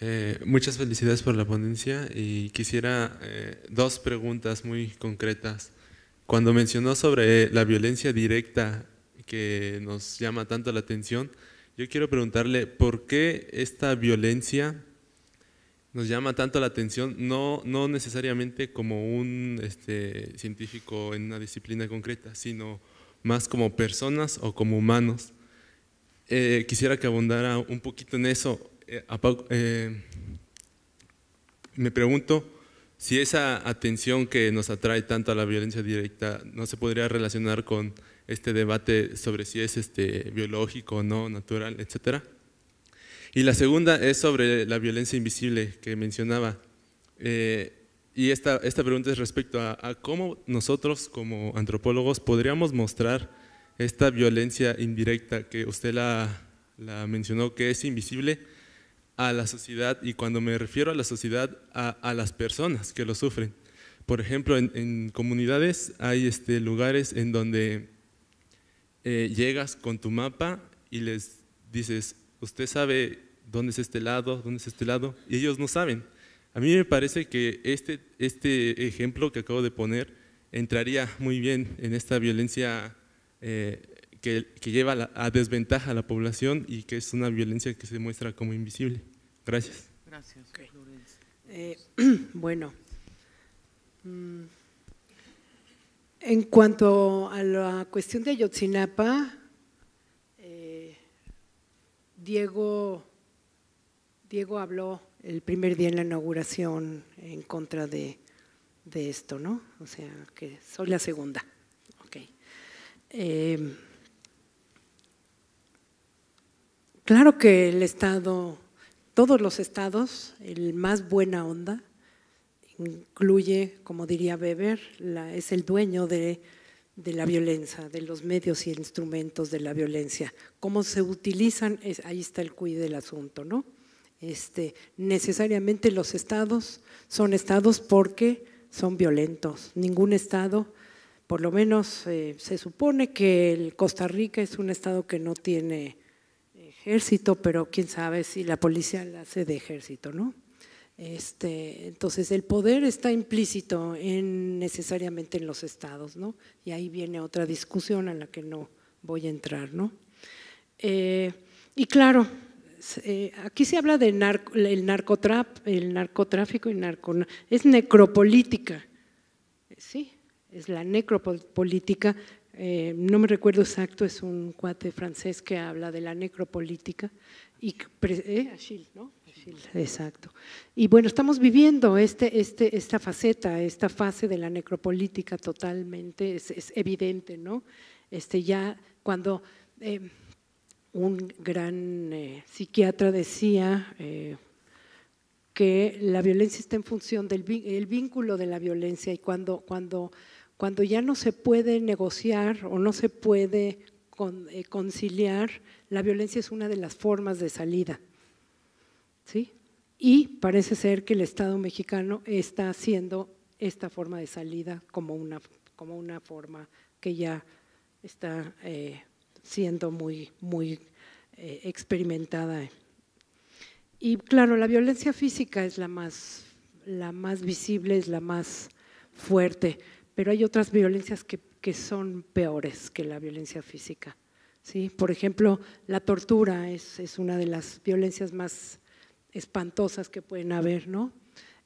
Eh, muchas felicidades por la ponencia y quisiera dos preguntas muy concretas. Cuando mencionó sobre la violencia directa que nos llama tanto la atención, yo quiero preguntarle por qué esta violencia nos llama tanto la atención, no, no necesariamente como un este, científico en una disciplina concreta, sino más como personas o como humanos. Eh, quisiera que abundara un poquito en eso. Eh, eh, me pregunto, si esa atención que nos atrae tanto a la violencia directa no se podría relacionar con este debate sobre si es este, biológico o no, natural, etcétera. Y la segunda es sobre la violencia invisible que mencionaba. Eh, y esta, esta pregunta es respecto a, a, cómo nosotros como antropólogos podríamos mostrar esta violencia indirecta que usted la, mencionó, que es invisible, a la sociedad y cuando me refiero a la sociedad, a, las personas que lo sufren. Por ejemplo, en, comunidades hay este, lugares en donde eh, llegas con tu mapa y les dices, usted sabe dónde es este lado, dónde es este lado, y ellos no saben. A mí me parece que este, este ejemplo que acabo de poner entraría muy bien en esta violencia eh, que, lleva a desventaja a la población y que es una violencia que se muestra como invisible. Gracias. Gracias, eh, bueno, mm, en cuanto a la cuestión de Ayotzinapa, Diego, Diego habló el primer día en la inauguración en contra de, esto, ¿no? O sea, que soy la segunda. Okay. Eh, claro que el Estado todos los estados, el más buena onda, incluye, como diría Weber, es el dueño de, la violencia, de los medios y instrumentos de la violencia. Cómo se utilizan, ahí está el cuide del asunto, ¿no? Este, necesariamente los estados son estados porque son violentos. Ningún estado, por lo menos eh, se supone que el Costa Rica es un estado que no tiene ejército, pero quién sabe si la policía la hace de ejército, ¿no? Este, entonces el poder está implícito en, necesariamente en los estados, ¿no? Y ahí viene otra discusión a la que no voy a entrar, ¿no? Eh, y claro, eh, aquí se habla del narco, el, narcotrap, el narcotráfico y narco, es necropolítica, sí, es la necropolítica. Eh, no me recuerdo exacto, es un cuate francés que habla de la necropolítica y Achille, exacto. Y bueno, estamos viviendo este, este, esta faceta, esta fase de la necropolítica totalmente, es, evidente, ¿no? Este, ya cuando eh, un gran eh, psiquiatra decía eh, que la violencia está en función del el vínculo de la violencia y cuando, cuando ya no se puede negociar o no se puede conciliar, la violencia es una de las formas de salida. ¿Sí? Y parece ser que el Estado mexicano está haciendo esta forma de salida como una, como una forma que ya está eh, siendo muy, muy eh, experimentada. Y claro, la violencia física es la más, la más visible, es la más fuerte, pero hay otras violencias que, que son peores que la violencia física. ¿sí? Por ejemplo, la tortura es, es una de las violencias más espantosas que pueden haber, ¿no?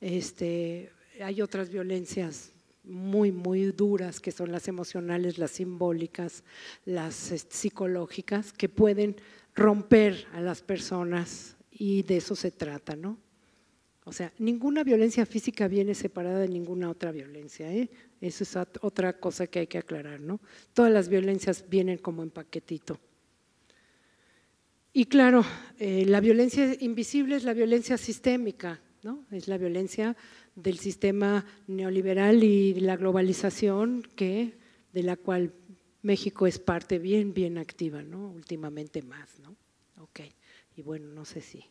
Este, hay otras violencias muy, muy duras que son las emocionales, las simbólicas, las este, psicológicas, que pueden romper a las personas y de eso se trata, ¿no? O sea, ninguna violencia física viene separada de ninguna otra violencia, ¿eh? Eso es otra cosa que hay que aclarar, ¿no? Todas las violencias vienen como en paquetito. Y claro, eh, la violencia invisible es la violencia sistémica, ¿no? es la violencia del sistema neoliberal y la globalización que, de la cual México es parte bien, bien activa, ¿no? últimamente más. ¿no? Ok, y bueno, no sé si...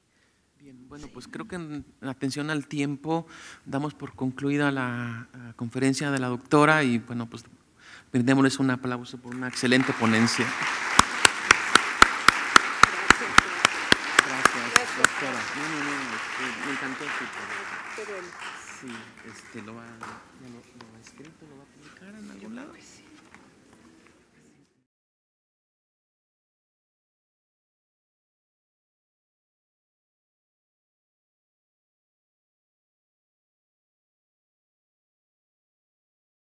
Bien, bueno, pues creo que en atención al tiempo damos por concluida la, la conferencia de la doctora y bueno, pues brindémosles un aplauso por una excelente ponencia. me encantó Sí, este, lo va, lo, lo, escrito, lo va a